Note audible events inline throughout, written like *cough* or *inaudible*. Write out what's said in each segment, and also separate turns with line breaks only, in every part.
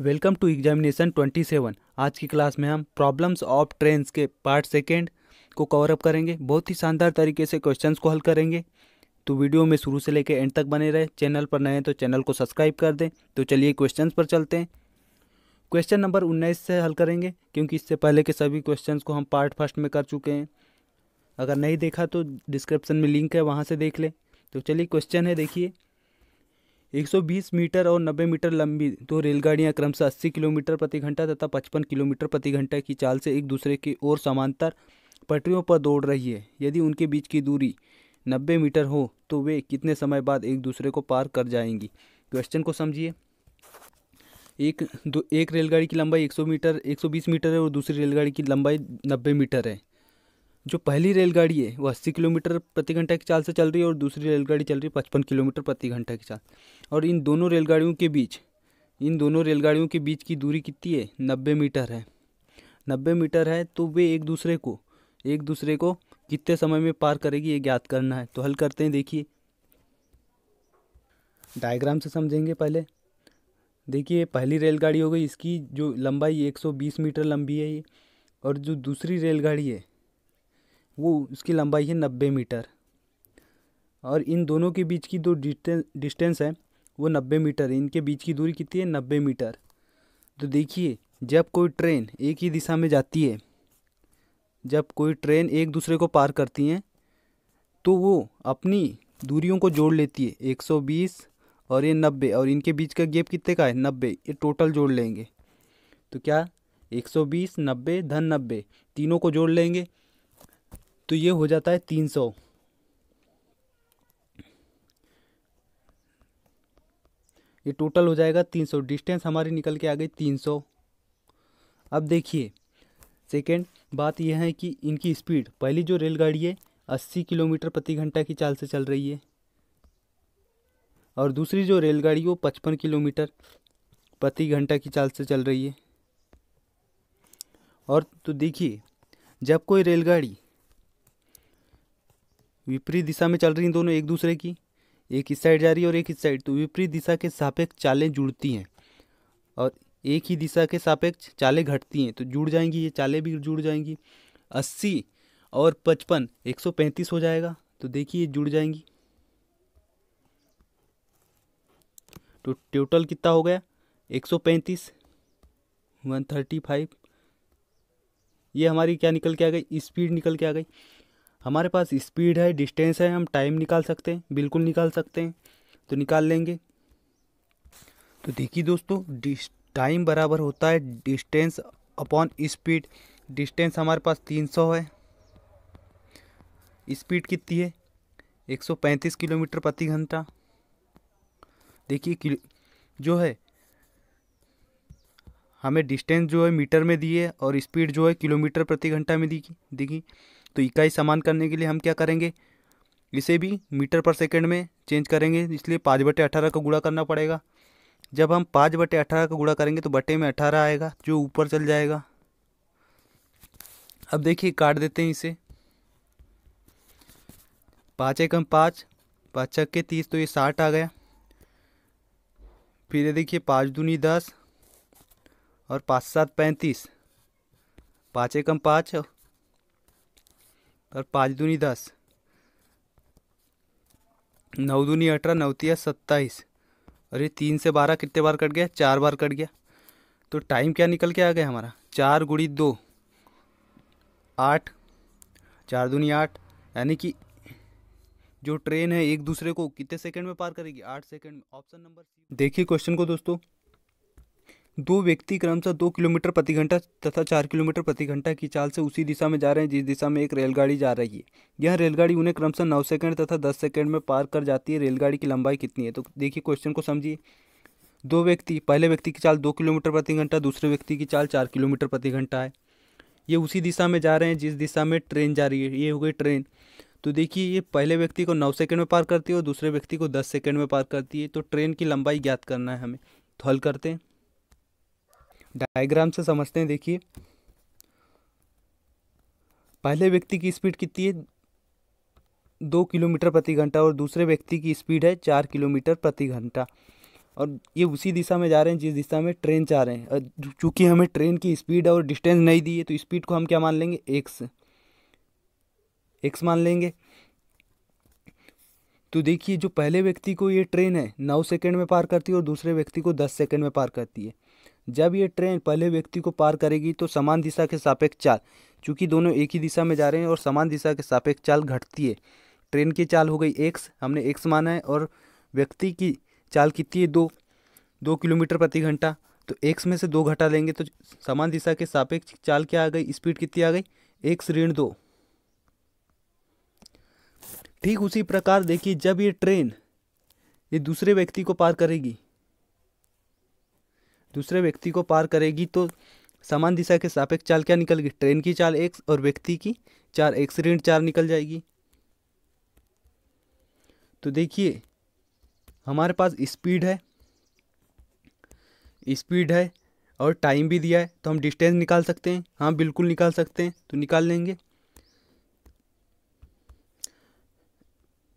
Welcome to examination 27 आज की class में हम प्रॉब्लम्स ऑफ़ ट्रेन्स के पार्ट सेकेंड को कवर अप करेंगे। बहुत ही शानदार तरीके से क्वेश्चंस को हल करेंगे। तो वीडियो में शुरू से लेकर एंड तक बने रहे। चैनल पर नए हैं तो चैनल को सब्सक्राइब कर दें। तो चलिए क्वेश्चन पर चलते हैं। क्वेश्चन नंबर उन्नीस से हल करेंगे, क्योंकि इससे पहले के सभी क्वेश्चन को हम पार्ट फ़र्स्ट में कर चुके हैं। अगर नहीं देखा तो डिस्क्रिप्शन में लिंक है, वहाँ से देख लें। तो चलिए क्वेश्चन है, देखिए। 120 मीटर और 90 मीटर लंबी, दो रेलगाड़ियाँ क्रमशः 80 किलोमीटर प्रति घंटा तथा 55 किलोमीटर प्रति घंटा की चाल से एक दूसरे की ओर समांतर पटरियों पर दौड़ रही है। यदि उनके बीच की दूरी 90 मीटर हो तो वे कितने समय बाद एक दूसरे को पार कर जाएँगी? क्वेश्चन को समझिए। एक दो, एक रेलगाड़ी की लंबाई 100 मीटर 120 मीटर है और दूसरी रेलगाड़ी की लंबाई 90 मीटर है। जो पहली रेलगाड़ी है, वो अस्सी किलोमीटर प्रति घंटा की चाल से चल रही है और दूसरी रेलगाड़ी चल रही है पचपन किलोमीटर प्रति घंटा की चाल। और इन दोनों रेलगाड़ियों के बीच, इन दोनों रेलगाड़ियों के बीच की दूरी कितनी है? नब्बे मीटर है। नब्बे मीटर है तो वे एक दूसरे को, एक दूसरे को कितने समय में पार करेगी ये ज्ञात करना है। तो हल करते हैं, देखिए। डायग्राम से समझेंगे पहले। देखिए, पहली रेलगाड़ी हो गई, इसकी जो लंबाई 120 मीटर लंबी है ये, और जो दूसरी रेलगाड़ी है वो उसकी लंबाई है नब्बे मीटर। और इन दोनों के बीच की दो डिस्टेंस है, वो नब्बे मीटर है। इनके बीच की दूरी कितनी है? नब्बे मीटर। तो देखिए, जब कोई ट्रेन एक ही दिशा में जाती है, जब कोई ट्रेन एक दूसरे को पार करती हैं तो वो अपनी दूरियों को जोड़ लेती है। 120 और ये 90 और इनके बीच का गैप कितने का है? 90 ये टोटल जोड़ लेंगे। तो क्या? 120 90 धन 90 तीनों को जोड़ लेंगे। तो ये हो जाता है तीन सौ। ये टोटल हो जाएगा तीन सौ। डिस्टेंस हमारी निकल के आ गई तीन सौ। अब देखिए सेकेंड बात यह है कि इनकी स्पीड पहली जो रेलगाड़ी है, अस्सी किलोमीटर प्रति घंटा की चाल से चल रही है। और दूसरी जो रेलगाड़ी वो पचपन किलोमीटर प्रति घंटा की चाल से चल रही है। और तो देखिए, जब कोई रेलगाड़ी विपरीत दिशा में चल रही हैं दोनों एक दूसरे की। एक इस साइड जा रही है और एक इस साइड। तो विपरीत दिशा के सापेक्ष चालें जुड़ती हैं और एक ही दिशा के सापेक्ष चालें घटती हैं। तो जुड़ जाएँगी, ये चालें भी जुड़ जाएँगी। अस्सी और पचपन, एक सौ पैंतीस हो जाएगा। तो देखिए जुड़ जाएँगी। तो टोटल कितना हो गया? एक सौ पैंतीस वन थर्टी फाइव ये हमारी क्या निकल के आ गई? स्पीड निकल के आ गई। हमारे पास स्पीड है, डिस्टेंस है, हम टाइम निकाल सकते हैं, बिल्कुल निकाल सकते हैं। तो निकाल लेंगे। तो देखिए दोस्तों टाइम बराबर होता है, डिस्टेंस अपॉन स्पीड। डिस्टेंस हमारे पास तीन सौ है। स्पीड कितनी है? एक सौ पैंतीस किलोमीटर प्रति घंटा। देखिए जो है, हमें डिस्टेंस जो है मीटर में दी है और स्पीड जो है किलोमीटर प्रति घंटा में दी देखी तो इकाई समान करने के लिए हम क्या करेंगे? इसे भी मीटर पर सेकंड में चेंज करेंगे, इसलिए पाँच बटे अठारह का गुड़ा करना पड़ेगा। जब हम पाँच बटे अठारह का गुड़ा करेंगे तो बटे में अठारह आएगा, जो ऊपर चल जाएगा। अब देखिए, काट देते हैं इसे। पाँच एकम पाँच पाँच छक्के तीस तो ये साठ आ गया। फिर ये देखिए, पाँच दूनी दस और पाँच सात पैंतीस। पाँच एकम पाँच और पाँच दूनी दस। नौ दूनी अठारह नौतिया सत्ताईस। और ये तीन से बारह कितने बार कट गया? चार बार कट गया। तो टाइम क्या निकल के आ गया हमारा? चार गुड़ी दो। आठ। चार दूनी आठ। यानी कि जो ट्रेन है एक दूसरे को कितने सेकंड में पार करेगी? आठ सेकंड में। ऑप्शन नंबर देखिए क्वेश्चन को दोस्तों। दो व्यक्ति क्रमशः दो किलोमीटर प्रति घंटा तथा चार किलोमीटर प्रति घंटा की चाल से उसी दिशा में जा रहे हैं, जिस दिशा में एक रेलगाड़ी जा रही है। यह रेलगाड़ी उन्हें क्रमशः नौ सेकंड तथा दस सेकंड में पार कर जाती है। रेलगाड़ी की लंबाई कितनी है? तो देखिए क्वेश्चन को समझिए। दो व्यक्ति, पहले व्यक्ति की चाल दो किलोमीटर प्रति घंटा, दूसरे व्यक्ति की चाल चार किलोमीटर प्रति घंटा है। ये उसी दिशा में जा रहे हैं, जिस दिशा में ट्रेन जा रही है। ये हो गई ट्रेन। तो देखिए, ये पहले व्यक्ति को नौ सेकंड में पार करती है और दूसरे व्यक्ति को दस सेकंड में पार करती है। तो ट्रेन की लंबाई ज्ञात करना है हमें। तो हल करते हैं। डायग्राम से समझते हैं, देखिए। पहले व्यक्ति की स्पीड कितनी है? दो किलोमीटर प्रति घंटा और दूसरे व्यक्ति की स्पीड है चार किलोमीटर प्रति घंटा। और ये उसी दिशा में जा रहे हैं, जिस दिशा में ट्रेन जा रहे हैं। चूँकि हमें ट्रेन की स्पीड और डिस्टेंस नहीं दी है तो स्पीड को हम क्या मान लेंगे? एक्स। एक्स मान लेंगे। तो देखिए, जो पहले व्यक्ति को ये ट्रेन है, नौ सेकंड में पार करती है और दूसरे व्यक्ति को दस सेकंड में पार करती है। जब ये ट्रेन पहले व्यक्ति को पार करेगी तो समान दिशा के सापेक्ष चाल, चूँकि दोनों एक ही दिशा में जा रहे हैं और समान दिशा के सापेक्ष चाल घटती है। ट्रेन की चाल हो गई एक्स हमने एक्स माना है और व्यक्ति की चाल कितनी है? दो। दो किलोमीटर प्रति घंटा। तो एक्स में से दो घटा लेंगे तो समान दिशा के सापेक्ष चाल क्या आ गई? स्पीड कितनी आ गई? एक्स ऋण दो। ठीक उसी प्रकार देखिए, जब ये ट्रेन ये दूसरे व्यक्ति को पार करेगी दूसरे व्यक्ति को पार करेगी तो समान दिशा के सापेक्ष चाल क्या निकल गई ट्रेन की चाल एक्स और व्यक्ति की चार एक्स ऋण चार निकल जाएगी। तो देखिए, हमारे पास स्पीड है। स्पीड है और टाइम भी दिया है तो हम डिस्टेंस निकाल सकते हैं। हाँ बिल्कुल निकाल सकते हैं तो निकाल लेंगे।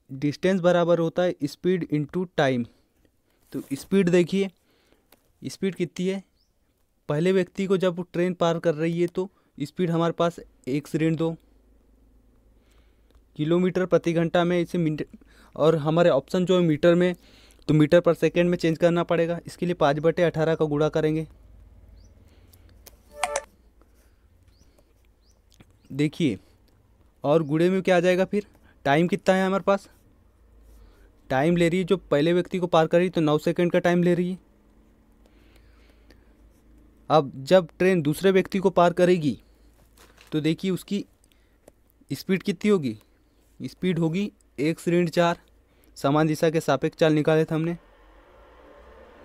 डिस्टेंस बराबर होता है स्पीड इनटू टाइम। तो स्पीड देखिए स्पीड कितनी है? पहले व्यक्ति को जब ट्रेन पार कर रही है तो स्पीड हमारे पास एक ऋण दो। किलोमीटर प्रति घंटा में इसे मीटर और हमारे ऑप्शन जो है मीटर में तो मीटर पर सेकेंड में चेंज करना पड़ेगा। इसके लिए पाँच बटे अठारह का गुड़ा करेंगे। देखिए, और गुड़े में क्या आ जाएगा फिर? टाइम कितना है हमारे पास? टाइम ले रही है जो पहले व्यक्ति को पार कर रही है तो नौ सेकंड का टाइम ले रही है। अब जब ट्रेन दूसरे व्यक्ति को पार करेगी तो देखिए उसकी स्पीड कितनी होगी। स्पीड होगी एक ऋण चार, समान दिशा के सापेक्ष चाल निकाले थे हमने।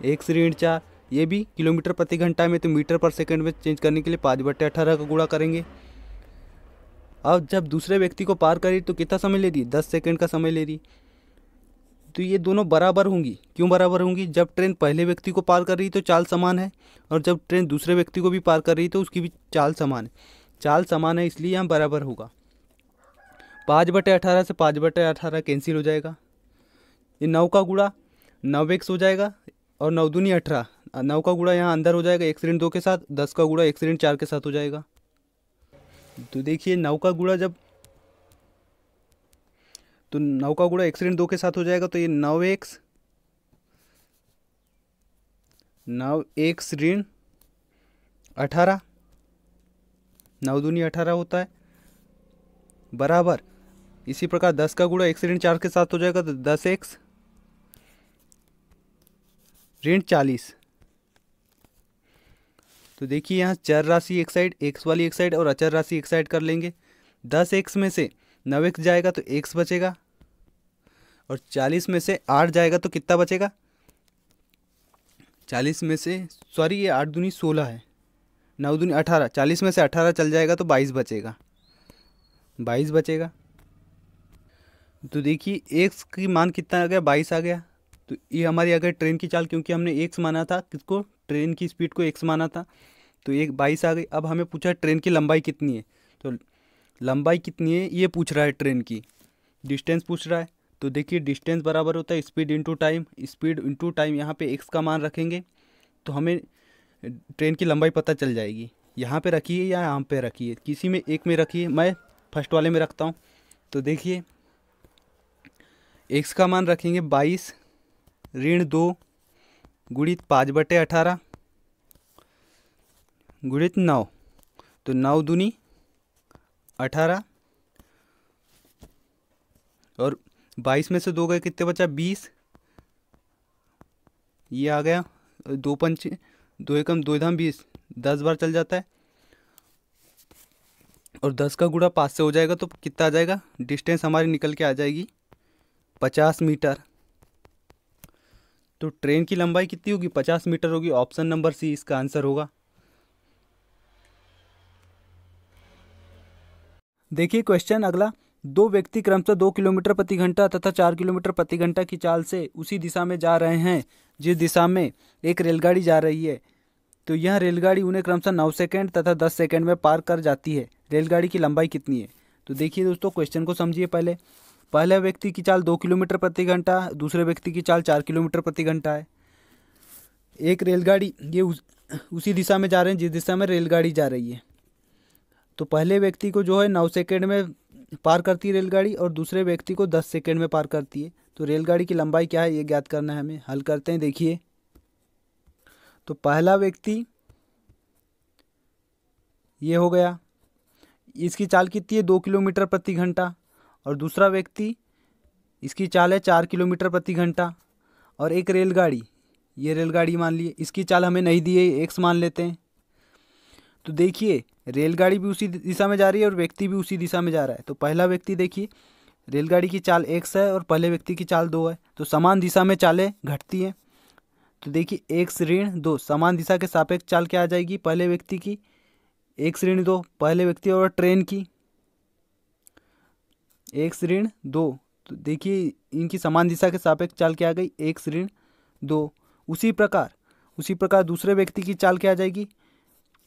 एक ऋण चार, ये भी किलोमीटर प्रति घंटा में तो मीटर पर सेकंड में चेंज करने के लिए पाँच बट्टे अठारह का गुड़ा करेंगे। अब जब दूसरे व्यक्ति को पार करी तो कितना समय ले रही? दस सेकंड का समय ले रही। तो ये दोनों बराबर होंगी। क्यों बराबर होंगी? जब ट्रेन पहले व्यक्ति को पार कर रही तो चाल समान है, और जब ट्रेन दूसरे व्यक्ति को भी पार कर रही तो उसकी भी चाल समान है। चाल समान है इसलिए यहाँ बराबर होगा। पाँच बटे अठारह से पाँच बटे अठारह कैंसिल हो जाएगा। ये नौ का गुड़ा नौ एक्स हो जाएगा, और नौ दूनी अठारह, नौ का गुड़ा यहाँ अंदर हो जाएगा, एक ऋण दो के साथ, दस का गुड़ा एक ऋण चार के साथ हो जाएगा। तो देखिए नौ का गुड़ा जब तो नौ का गुड़ा एक ऋण दो के साथ हो जाएगा तो ये नौ एक्स नौ एक्स ऋण अठारह, नौ दूनी अठारह होता है। बराबर, इसी प्रकार दस का गुड़ा एक ऋण चार के साथ हो जाएगा तो दस एक्स ऋण चालीस। तो देखिए यहाँ चर राशि एक साइड एक्स वाली एक साइड और अचर राशि एक साइड कर लेंगे। दस एक्स में से नौ एक्स जाएगा तो एक्स बचेगा। और चालीस में से आठ जाएगा तो कितना बचेगा? चालीस में से सॉरी ये आठ दूनी सोलह है। नौ दूनी अठारह, चालीस में से अठारह चल जाएगा तो बाईस बचेगा। बाईस बचेगा। तो देखिए एक्स की मान कितना आ गया? बाईस आ गया। तो ये हमारी अगर ट्रेन की चाल, क्योंकि हमने एक्स माना था, किसको? ट्रेन की स्पीड को एक्स माना था। तो एक बाईस आ गई। अब हमें पूछा ट्रेन की लंबाई कितनी है? तो लंबाई कितनी है, ये पूछ रहा है ट्रेन की। डिस्टेंस पूछ रहा है। तो देखिए, डिस्टेंस बराबर होता है speed into time. Speed into time यहाँ पे एक्स का मान रखेंगे तो हमें ट्रेन की लंबाई पता चल जाएगी। यहाँ पे रखिए या यहाँ पे रखिए? किसी में एक में रखिए। मैं फ़र्स्ट वाले में रखता हूँ। तो देखिए एक्स का मान रखेंगे बाईस, ऋण दो, गुणित पाँच बटे अठारह, गुणित नौ। तो नौ दूनी अठारह। और बाईस में से दो गए कितने बचा? बीस। ये आ गया, दो पंच, दो एकम, दो धाम, बीस। दस बार चल जाता है। और दस का गुड़ा पाँच से हो जाएगा तो कितना आ जाएगा? डिस्टेंस हमारी निकल के आ जाएगी पचास मीटर। तो ट्रेन की लंबाई कितनी होगी? पचास मीटर होगी। ऑप्शन नंबर सी, इसका आंसर होगा। देखिए क्वेश्चन अगला। दो व्यक्ति क्रमशः दो किलोमीटर प्रति घंटा तथा चार किलोमीटर प्रति घंटा की चाल से उसी दिशा में जा रहे हैं जिस दिशा में एक रेलगाड़ी जा रही है। तो यह रेलगाड़ी उन्हें क्रमशः नौ सेकेंड तथा दस सेकेंड में पार कर जाती है। रेलगाड़ी की लंबाई कितनी है? तो देखिए दोस्तों क्वेश्चन को समझिए पहले। पहले व्यक्ति की चाल दो किलोमीटर प्रति घंटा दूसरे व्यक्ति की चाल चार किलोमीटर प्रति घंटा है। एक रेलगाड़ी ये उस, उसी दिशा में जा रहे हैं जिस दिशा में रेलगाड़ी जा रही है। तो पहले व्यक्ति को जो है नौ सेकेंड में पार करती है रेलगाड़ी और दूसरे व्यक्ति को दस सेकेंड में पार करती है। तो रेलगाड़ी की लंबाई क्या है ये ज्ञात करना है हमें। हल करते हैं, देखिए। तो पहला व्यक्ति, ये हो गया। इसकी चाल कितनी है? दो किलोमीटर प्रति घंटा। और दूसरा व्यक्ति, इसकी चाल है चार किलोमीटर प्रति घंटा। और एक रेलगाड़ी, ये रेलगाड़ी मान लिए इसकी चाल हमें नहीं दी है एक्स मान लेते हैं। तो देखिए, रेलगाड़ी भी उसी दिशा में जा रही है और व्यक्ति भी उसी दिशा में जा रहा है। तो पहला व्यक्ति देखिए, रेलगाड़ी की चाल एक्स है और पहले व्यक्ति की चाल दो है। तो समान दिशा में चालें घटती हैं। तो देखिए एक्स ऋण दो, समान दिशा के सापेक्ष चाल क्या आ जाएगी? पहले व्यक्ति की, एक ऋण दो, पहले व्यक्ति और ट्रेन की। एक ऋण दो तो देखिए, इनकी समान दिशा के सापेक्ष चाल क्या आ गई? एक ऋण दो। उसी प्रकार उसी प्रकार दूसरे व्यक्ति की चाल क्या आ जाएगी?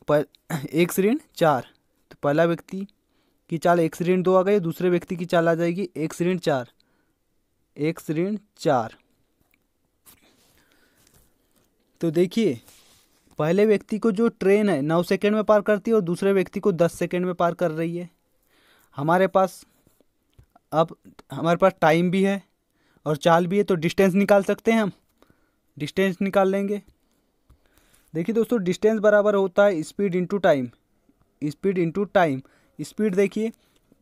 *clears throat* एक ऋण चार। तो पहला व्यक्ति की चाल एक ऋण दो आ गई, दूसरे व्यक्ति की चाल आ जाएगी एक ऋण चार। एक ऋण चार। तो देखिए, पहले व्यक्ति को जो ट्रेन है, नौ सेकेंड में पार करती है और दूसरे व्यक्ति को दस सेकेंड में पार कर रही है। हमारे पास अब, हमारे पास टाइम भी है और चाल भी है तो डिस्टेंस निकाल सकते हैं हम। डिस्टेंस निकाल लेंगे। देखिए दोस्तों डिस्टेंस बराबर होता है speed into time speed into time speed देखिए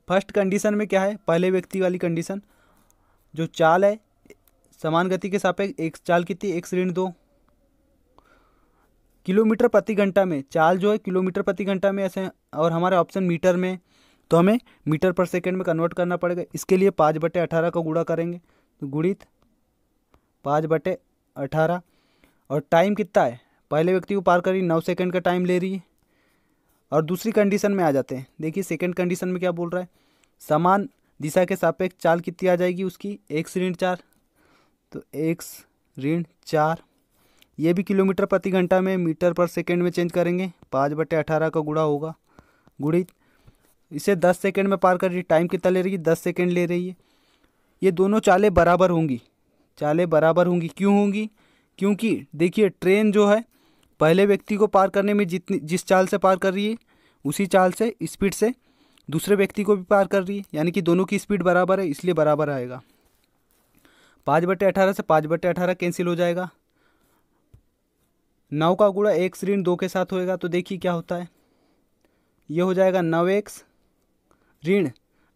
फ़र्स्ट कंडीशन में क्या है? पहले व्यक्ति वाली कंडीशन जो चाल है, समान गति के सापेक्ष, एक चाल कितनी? एक ऋण दो. किलोमीटर प्रति घंटा में, चाल जो है किलोमीटर प्रति घंटा में ऐसे, और हमारे ऑप्शन मीटर में तो हमें मीटर पर सेकंड में कन्वर्ट करना पड़ेगा. इसके लिए पाँच बटे अठारह का गुड़ा करेंगे. तो गुड़ित पाँच बटे अठारह, और टाइम कितना है? पहले व्यक्ति को पार करी, नौ सेकंड का टाइम ले रही है। और दूसरी कंडीशन में आ जाते हैं। देखिए सेकंड कंडीशन में क्या बोल रहा है? समान दिशा के सापेक्ष चाल कितनी आ जाएगी उसकी? एक ऋण चार। तो एक ऋण चार। ये भी किलोमीटर प्रति घंटा में मीटर पर सेकेंड में चेंज करेंगे। पाँच बटे अठारह का गुड़ा होगा। गुड़ित इसे दस सेकेंड में पार कर रही टाइम कितना ले रही है? दस सेकेंड ले रही है। ये दोनों चालें बराबर होंगी। चालें बराबर होंगी। क्यों होंगी? क्योंकि देखिए ट्रेन जो है पहले व्यक्ति को पार करने में जितनी, जिस चाल से पार कर रही है, उसी चाल से, स्पीड से दूसरे व्यक्ति को भी पार कर रही है। यानी कि दोनों की स्पीड बराबर है, इसलिए बराबर आएगा। पाँच बटे अठारह से पाँच बटे अठारह कैंसिल हो जाएगा। नौ का गुड़ा एक ऋण दो के साथ होएगा तो देखिए क्या होता है। ये हो जाएगा नौ एक्स ऋण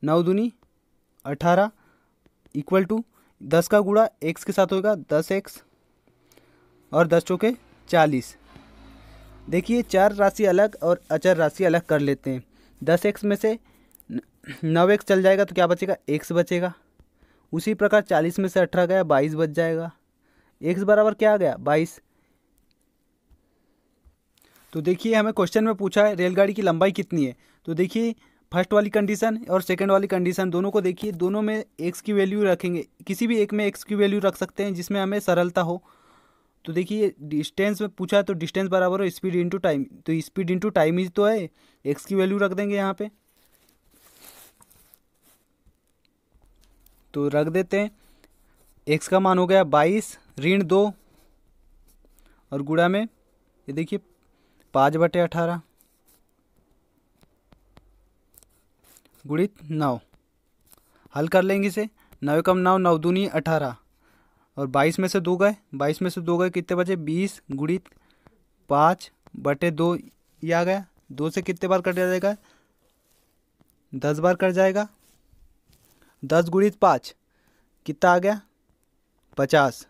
नौ दूनी अठारह इक्वल टू दस का गुड़ा एक्स के साथ होएगा दस एक्स और दस चौके चालीस। देखिए, चार राशि अलग और अचर राशि अलग कर लेते हैं। दस एक्स में से नौ एक्स चल जाएगा तो क्या बचेगा? एक्स बचेगा। उसी प्रकार चालीस में से अठारह गया, बाईस बच जाएगा। एक्स बराबर क्या आ गया? बाईस। तो देखिए, हमें क्वेश्चन में पूछा है, रेलगाड़ी की लंबाई कितनी है? तो देखिए फ़र्स्ट वाली कंडीशन और सेकंड वाली कंडीशन दोनों को देखिए, दोनों में एक्स की वैल्यू रखेंगे। किसी भी एक में एक्स की वैल्यू रख सकते हैं जिसमें हमें सरलता हो। तो देखिए डिस्टेंस में पूछा है तो डिस्टेंस बराबर हो स्पीड इंटू टाइम तो स्पीड इंटू टाइम ही तो है एक्स की वैल्यू रख देंगे यहाँ पे। तो रख देते हैं। एक्स का मान हो गया बाईस, ऋण दो, और गुड़ा में, ये देखिए, पाँच बटे अठारह, गुणित नौ। हल कर लेंगे इसे। नौ कम नौ नौ दूनी अठारह। और बाईस में से दो गए। बाईस में से दो गए, कितने बचे? बीस गुणित पाँच बटे दो ये आ गया। दो से कितने बार कट जाएगा? दस बार कट जाएगा। दस गुणित पाँच, कितना आ गया? पचास।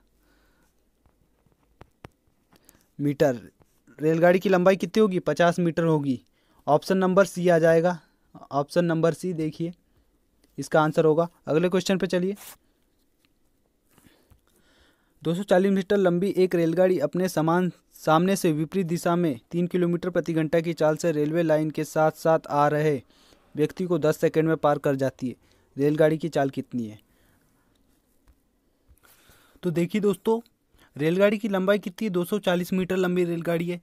मीटर, रेलगाड़ी की लंबाई कितनी होगी? पचास मीटर होगी। ऑप्शन नंबर सी आ जाएगा। ऑप्शन नंबर सी देखिए। इसका आंसर होगा। अगले क्वेश्चन पे चलिए। 240 मीटर लंबी एक रेलगाड़ी अपने समान सामने से विपरीत दिशा में तीन किलोमीटर प्रति घंटा की चाल से रेलवे लाइन के साथ साथ आ रहे व्यक्ति को 10 सेकंड में पार कर जाती है। रेलगाड़ी की चाल कितनी है? तो देखिए दोस्तों, रेलगाड़ी की लंबाई कितनी है? 240 मीटर लंबी रेलगाड़ी है।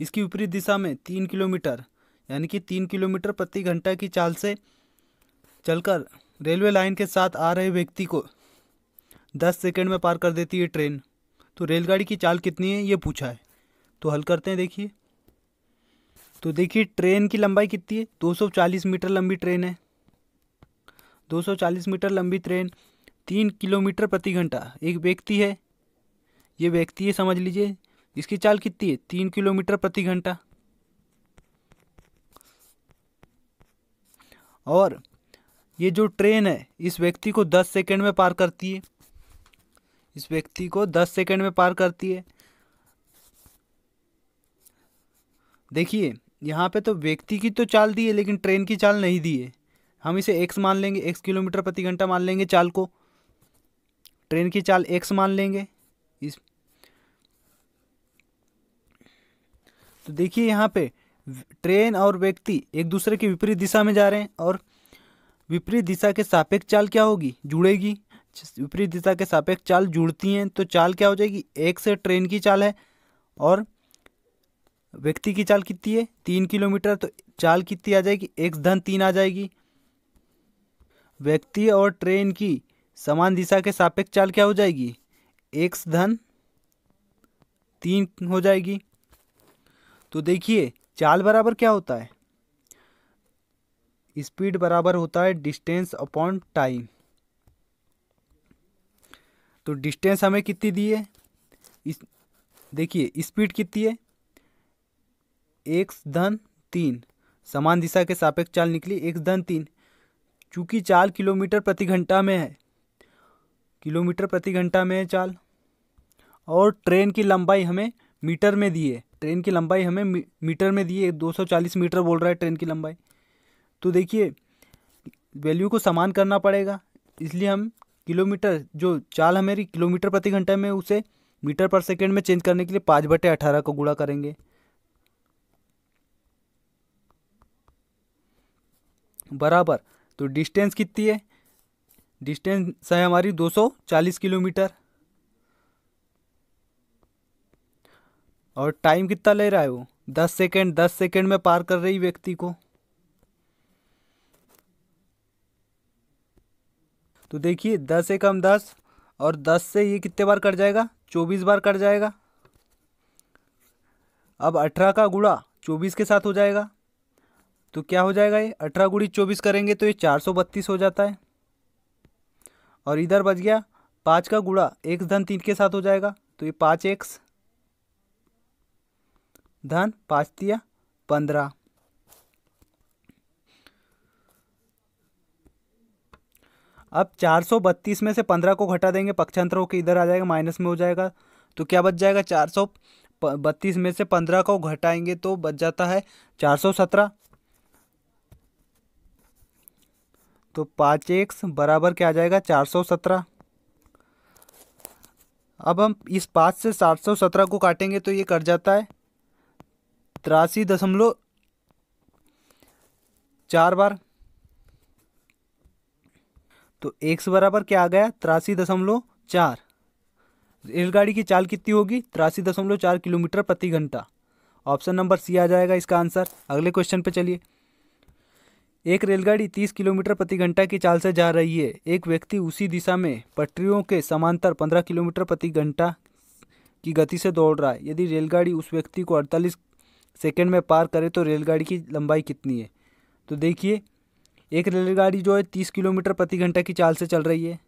इसकी विपरीत दिशा में तीन किलोमीटर, यानी कि तीन किलोमीटर प्रति घंटा की चाल से चलकर रेलवे लाइन के साथ आ रहे व्यक्ति को दस सेकेंड में पार कर देती है ट्रेन। तो रेलगाड़ी की चाल कितनी है, ये पूछा है। तो हल करते हैं, देखिए। तो देखिए, ट्रेन की लंबाई कितनी है? 240 मीटर लंबी ट्रेन है। 240 मीटर लंबी ट्रेन तीन किलोमीटर प्रति घंटा। एक व्यक्ति है। ये व्यक्ति है, समझ लीजिए। इसकी चाल कितनी है? तीन किलोमीटर प्रति घंटा। और ये जो ट्रेन है, इस व्यक्ति को दस सेकेंड में पार करती है। इस व्यक्ति को दस सेकंड में पार करती है। देखिए, यहाँ पे तो व्यक्ति की तो चाल दी है, लेकिन ट्रेन की चाल नहीं दी है। हम इसे एक्स मान लेंगे एक्स किलोमीटर प्रति घंटा मान लेंगे चाल को। ट्रेन की चाल एक्स मान लेंगे। इस तो देखिए यहाँ पे, ट्रेन और व्यक्ति एक दूसरे के विपरीत दिशा में जा रहे हैं, और विपरीत दिशा के सापेक्ष चाल क्या होगी? जुड़ेगी। विपरीत दिशा के सापेक्ष चाल जुड़ती हैं तो चाल क्या हो जाएगी? एक से ट्रेन की चाल है और व्यक्ति की चाल कितनी है? तीन किलोमीटर तो चाल कितनी आ जाएगी? एक धन तीन आ जाएगी। व्यक्ति और ट्रेन की समान दिशा के सापेक्ष चाल क्या हो जाएगी? एक धन तीन हो जाएगी। तो देखिए, चाल बराबर क्या होता है? स्पीड बराबर होता है डिस्टेंस अपॉन टाइम। तो डिस्टेंस हमें कितनी दी है? इस, देखिए स्पीड कितनी है? एक धन तीन। समान दिशा के सापेक्ष चाल निकली, एक धन तीन। चूँकि चाल किलोमीटर प्रति घंटा में है, किलोमीटर प्रति घंटा में है चाल। और ट्रेन की लंबाई हमें मीटर में दी है। ट्रेन की लंबाई हमें मीटर में दी है। दो सौ चालीस मीटर बोल रहा है ट्रेन की लंबाई। तो देखिए वैल्यू को समान करना पड़ेगा। इसलिए हम किलोमीटर, जो चाल हमारी किलोमीटर प्रति घंटे में उसे मीटर पर सेकेंड में चेंज करने के लिए पाँच बटे अठारह को गुणा करेंगे। बराबर तो डिस्टेंस कितनी है? डिस्टेंस है हमारी 240 किलोमीटर। और टाइम कितना ले रहा है वो? दस सेकेंड दस सेकेंड में पार कर रही व्यक्ति को। तो देखिए, दस एकम दस, और दस से ये कितने बार कट जाएगा? चौबीस बार कट जाएगा। अब अठारह का गुड़ा चौबीस के साथ हो जाएगा। तो क्या हो जाएगा ये? अठारह गुड़ी चौबीस करेंगे तो ये चार सौ बत्तीस हो जाता है। और इधर बच गया, पाँच का गुड़ा एक धन तीन के साथ हो जाएगा। तो ये पाँच एक्स, धन पाँच दिया पंद्रह। अब चार सौ बत्तीस में से पंद्रह को घटा देंगे, पक्षांतरों के इधर आ जाएगा, माइनस में हो जाएगा। तो क्या बच जाएगा? चार सौ बत्तीस में से पंद्रह को घटाएँगे तो बच जाता है चार सौ सत्रह। तो पाँच एक्स बराबर क्या आ जाएगा? चार सौ सत्रह। अब हम इस पाँच से सात सौ सत्रह को काटेंगे तो ये कट जाता है तिरासी दशमलव चार बार। तो एक्स बराबर क्या आ गया? तिरासी दशमलव चार। रेलगाड़ी की चाल कितनी होगी? तिरासी दशमलव चार किलोमीटर प्रति घंटा। ऑप्शन नंबर सी आ जाएगा इसका आंसर। अगले क्वेश्चन पे चलिए। एक रेलगाड़ी तीस किलोमीटर प्रति घंटा की चाल से जा रही है। एक व्यक्ति उसी दिशा में पटरियों के समांतर पंद्रह किलोमीटर प्रति घंटा की गति से दौड़ रहा है। यदि रेलगाड़ी उस व्यक्ति को अड़तालीस सेकेंड में पार करे तो रेलगाड़ी की लंबाई कितनी है? तो देखिए एक रेलगाड़ी जो है तीस किलोमीटर प्रति घंटा की चाल से चल रही है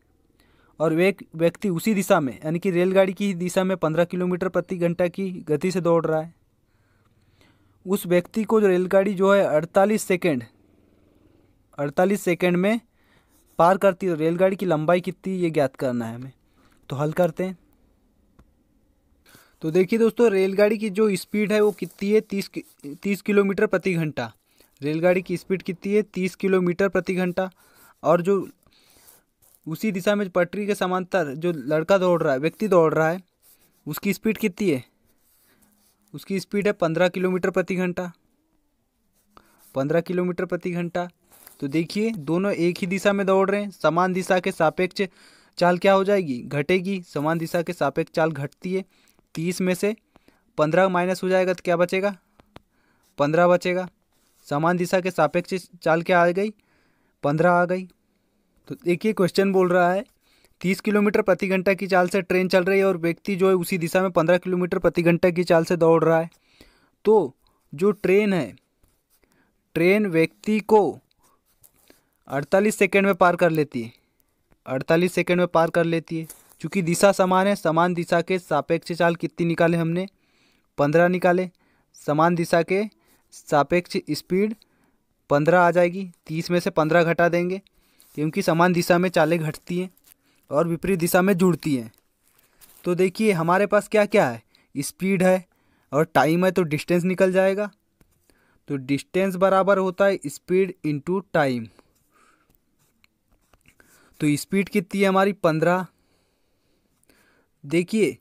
और एक व्यक्ति उसी दिशा में, यानी कि रेलगाड़ी की दिशा में पंद्रह किलोमीटर प्रति घंटा की गति से दौड़ रहा है। उस व्यक्ति को जो रेलगाड़ी जो है अड़तालीस सेकेंड अड़तालीस सेकेंड में पार करती है रेलगाड़ी की लंबाई कितनी ये ज्ञात करना है हमें। तो हल करते हैं। तो देखिए दोस्तों, रेलगाड़ी की जो स्पीड है वो कितनी है? तीस तीस किलोमीटर प्रति घंटा। रेलगाड़ी की स्पीड कितनी है? तीस किलोमीटर प्रति घंटा। और जो उसी दिशा में पटरी के समांतर जो लड़का दौड़ रहा है, व्यक्ति दौड़ रहा है, उसकी स्पीड कितनी है? उसकी स्पीड है पंद्रह किलोमीटर प्रति घंटा। पंद्रह किलोमीटर प्रति घंटा। तो देखिए, दोनों एक ही दिशा में दौड़ रहे हैं। समान दिशा के सापेक्ष चाल क्या हो जाएगी? घटेगी। समान दिशा के सापेक्ष चाल घटती है। तीस में से पंद्रह माइनस हो जाएगा तो क्या बचेगा? पंद्रह बचेगा। समान दिशा के सापेक्ष चाल क्या आ गई? पंद्रह आ गई। तो देखिए क्वेश्चन बोल रहा है, तीस किलोमीटर प्रति घंटा की चाल से ट्रेन चल रही है और व्यक्ति जो है उसी दिशा में पंद्रह किलोमीटर प्रति घंटा की चाल से दौड़ रहा है। तो जो ट्रेन है, ट्रेन व्यक्ति को अड़तालीस सेकेंड में पार कर लेती है। अड़तालीस सेकेंड में पार कर लेती है। चूँकि दिशा समान है, समान दिशा के सापेक्ष चाल कितनी निकाले हमने? पंद्रह निकाले। समान दिशा के सापेक्ष स्पीड पंद्रह आ जाएगी। तीस में से पंद्रह घटा देंगे, क्योंकि समान दिशा में चालें घटती हैं और विपरीत दिशा में जुड़ती हैं। तो देखिए, हमारे पास क्या क्या है? स्पीड है और टाइम है तो डिस्टेंस निकल जाएगा। तो डिस्टेंस बराबर होता है स्पीड इनटू टाइम। तो स्पीड कितनी है हमारी? पंद्रह। देखिए,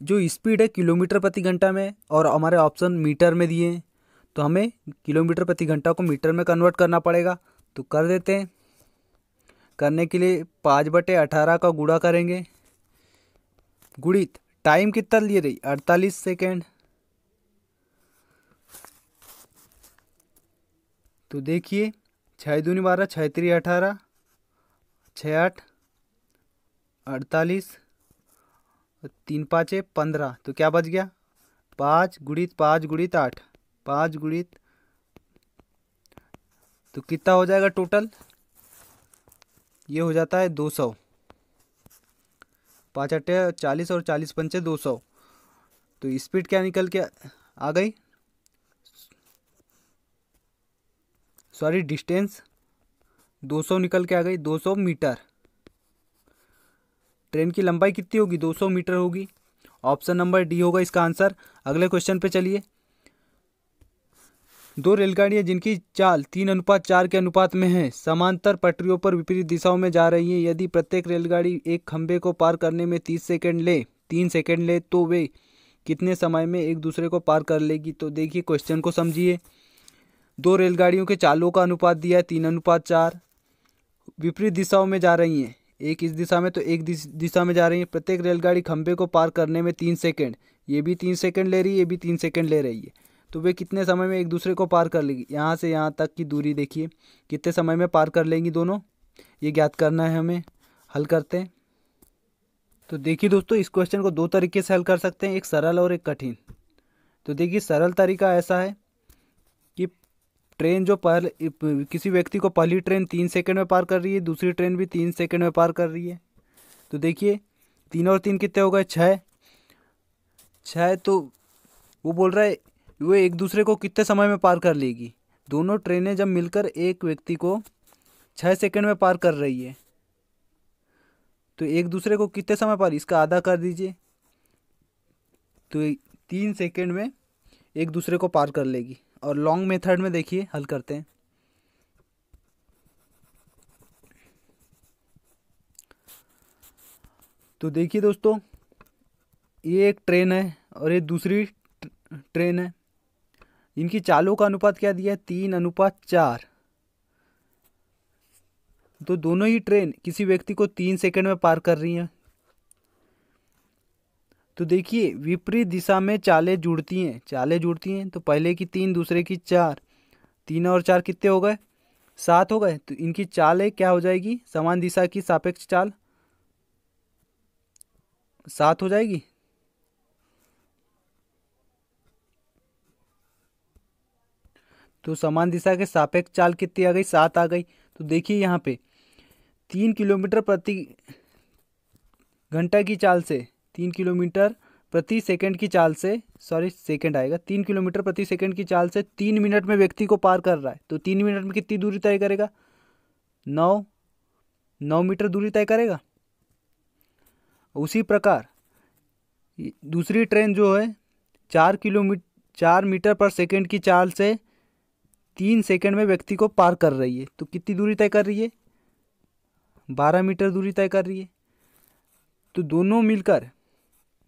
जो स्पीड है, किलोमीटर प्रति घंटा में और हमारे ऑप्शन मीटर में दिए हैं। तो हमें किलोमीटर प्रति घंटा को मीटर में कन्वर्ट करना पड़ेगा। तो कर देते हैं। करने के लिए पाँच बटे अठारह का गुड़ा करेंगे। गुड़ित टाइम कितना लिए रही? अड़तालीस सेकेंड तो देखिए छः दूनी बारह छः त्री अठारह छः आठ, अड़तालीस, तीन पाँच, पंद्रह। तो क्या बच गया? पाँच गुड़ित पाँच गुड़ित आठ। पाँच गुड़ित तो कितना हो जाएगा टोटल ये हो जाता है दो सौ। पाँच अट्ठे चालीस और चालीस पंचे दो सौ। तो स्पीड क्या निकल के आ गई? सॉरी डिस्टेंस 200 निकल के आ गई 200 मीटर। ट्रेन की लंबाई कितनी होगी? 200 मीटर होगी। ऑप्शन नंबर डी होगा इसका आंसर अगले क्वेश्चन पे चलिए। दो रेलगाड़ियाँ जिनकी चाल तीन अनुपात चार के अनुपात में है, समांतर पटरियों पर विपरीत दिशाओं में जा रही हैं। यदि प्रत्येक रेलगाड़ी एक खंभे को पार करने में तीस सेकेंड ले, तीन सेकेंड ले तो वे कितने समय में एक दूसरे को पार कर लेगी? तो देखिए क्वेश्चन को समझिए। दो रेलगाड़ियों के चालों का अनुपात दिया है, तीन अनुपात चार। विपरीत दिशाओं में जा रही हैं। एक इस दिशा में तो एक दिशा में जा रही है। प्रत्येक रेलगाड़ी खंभे को पार करने में तीन सेकेंड। ये भी तीन सेकेंड ले रही है, ये भी तीन सेकेंड ले रही है। तो वे कितने समय में एक दूसरे को पार कर लेगी? यहाँ से यहाँ तक की दूरी देखिए। कितने समय में पार कर लेंगी दोनों? ये ज्ञात करना है हमें। हल करते हैं। तो देखिए दोस्तों, इस क्वेश्चन को दो तरीके से हल कर सकते हैं, एक सरल और एक कठिन। तो देखिए, सरल तरीका ऐसा है कि ट्रेन जो पहले, किसी व्यक्ति को पहली ट्रेन तीन सेकंड में पार कर रही है, दूसरी ट्रेन भी तीन सेकंड में पार कर रही है। तो देखिए, तीन और तीन कितने हो गए? छः छः तो वो बोल रहा है वो एक दूसरे को कितने समय में पार कर लेगी? दोनों ट्रेनें जब मिलकर एक व्यक्ति को छः सेकंड में पार कर रही है तो एक दूसरे को कितने समय पार? इसका आधा कर दीजिए। तो तीन सेकंड में एक दूसरे को पार कर लेगी। और लॉन्ग मेथड में देखिए, हल करते हैं। तो देखिए दोस्तों, ये एक ट्रेन है और ये दूसरी ट्रेन है। इनकी चालों का अनुपात क्या दिया है? तीन अनुपात चार। तो दोनों ही ट्रेन किसी व्यक्ति को तीन सेकंड में पार कर रही हैं। तो देखिए, विपरीत दिशा में चालें जुड़ती हैं, चालें जुड़ती हैं तो पहले की तीन, दूसरे की चार। तीन और चार कितने हो गए? सात हो गए। तो इनकी चालें क्या हो जाएगी? समान दिशा की सापेक्ष चाल। सात हो जाएगी? तो समान दिशा के सापेक्ष चाल कितनी आ गई? सात आ गई। तो देखिए यहाँ पे। तीन किलोमीटर प्रति घंटा की चाल से, तीन किलोमीटर प्रति सेकंड की चाल से, सॉरी, सेकंड आएगा। तीन किलोमीटर प्रति सेकंड की चाल से तीन मिनट में व्यक्ति को पार कर रहा है। तो तीन मिनट में कितनी दूरी तय करेगा? नौ। नौ मीटर दूरी तय करेगा? उसी प्रकार दूसरी ट्रेन जो है, चार किलोमीटर चार मीटर पर सेकंड की चाल से तीन सेकंड में व्यक्ति को पार कर रही है। तो कितनी दूरी तय कर रही है? बारह मीटर दूरी तय कर रही है। तो दोनों मिलकर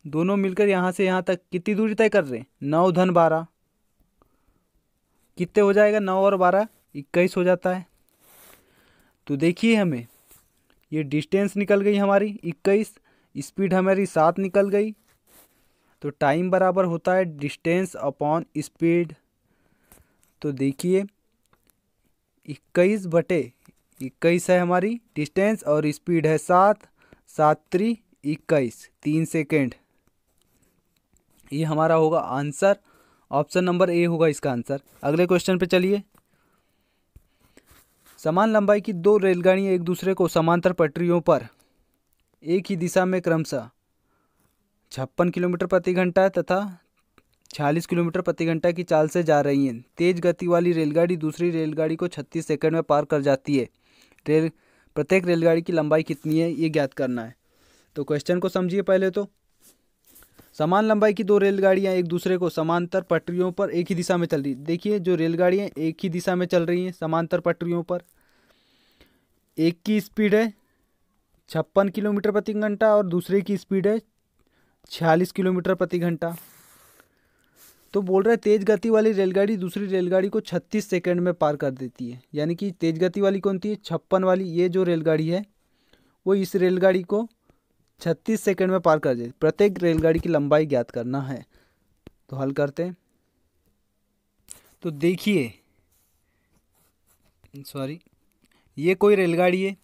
दोनों मिलकर यहाँ से यहाँ तक कितनी दूरी तय कर रहे हैं? नौ धन बारह। कितने हो जाएगा? नौ और बारह, इक्कीस हो जाता है। तो देखिए हमें, ये डिस्टेंस निकल गई हमारी इक्कीस, स्पीड हमारी सात निकल गई। तो टाइम बराबर होता है डिस्टेंस अपॉन स्पीड। तो देखिए, इक्कीस बटे इक्कीस है हमारी डिस्टेंस और स्पीड है सात सात त्री, इक्कीस, तीन सेकेंड ये हमारा होगा आंसर ऑप्शन नंबर ए होगा इसका आंसर अगले क्वेश्चन पे चलिए। समान लंबाई की दो रेलगाड़ियाँ एक दूसरे को समांतर पटरियों पर, एक ही दिशा में क्रमशः छप्पन किलोमीटर प्रति घंटा तथा छियालीस किलोमीटर प्रति घंटा की चाल से जा रही हैं। तेज गति वाली रेलगाड़ी दूसरी रेलगाड़ी को छत्तीस सेकंड में पार कर जाती है। रेल, प्रत्येक रेलगाड़ी की लंबाई कितनी है, ये ज्ञात करना है। तो क्वेश्चन को समझिए पहले तो। समान लंबाई की दो रेलगाड़ियाँ एक दूसरे को समांतर पटरियों पर एक ही दिशा में चल रही देखिए, जो रेलगाड़ियाँ एक ही दिशा में चल रही हैं, समांतर पटरियों पर, एक की स्पीड है छप्पन किलोमीटर प्रति घंटा और दूसरे की स्पीड है छियालीस किलोमीटर प्रति घंटा। तो बोल रहे तेज गति वाली रेलगाड़ी दूसरी रेलगाड़ी को छत्तीस सेकंड में पार कर देती है। यानी कि तेज गति वाली कौन थी छप्पन वाली। ये जो रेलगाड़ी है, वो इस रेलगाड़ी को छत्तीस सेकंड में पार कर देती प्रत्येक रेलगाड़ी की लंबाई ज्ञात करना है। तो हल करते हैं। तो देखिए सॉरी ये कोई रेलगाड़ी है।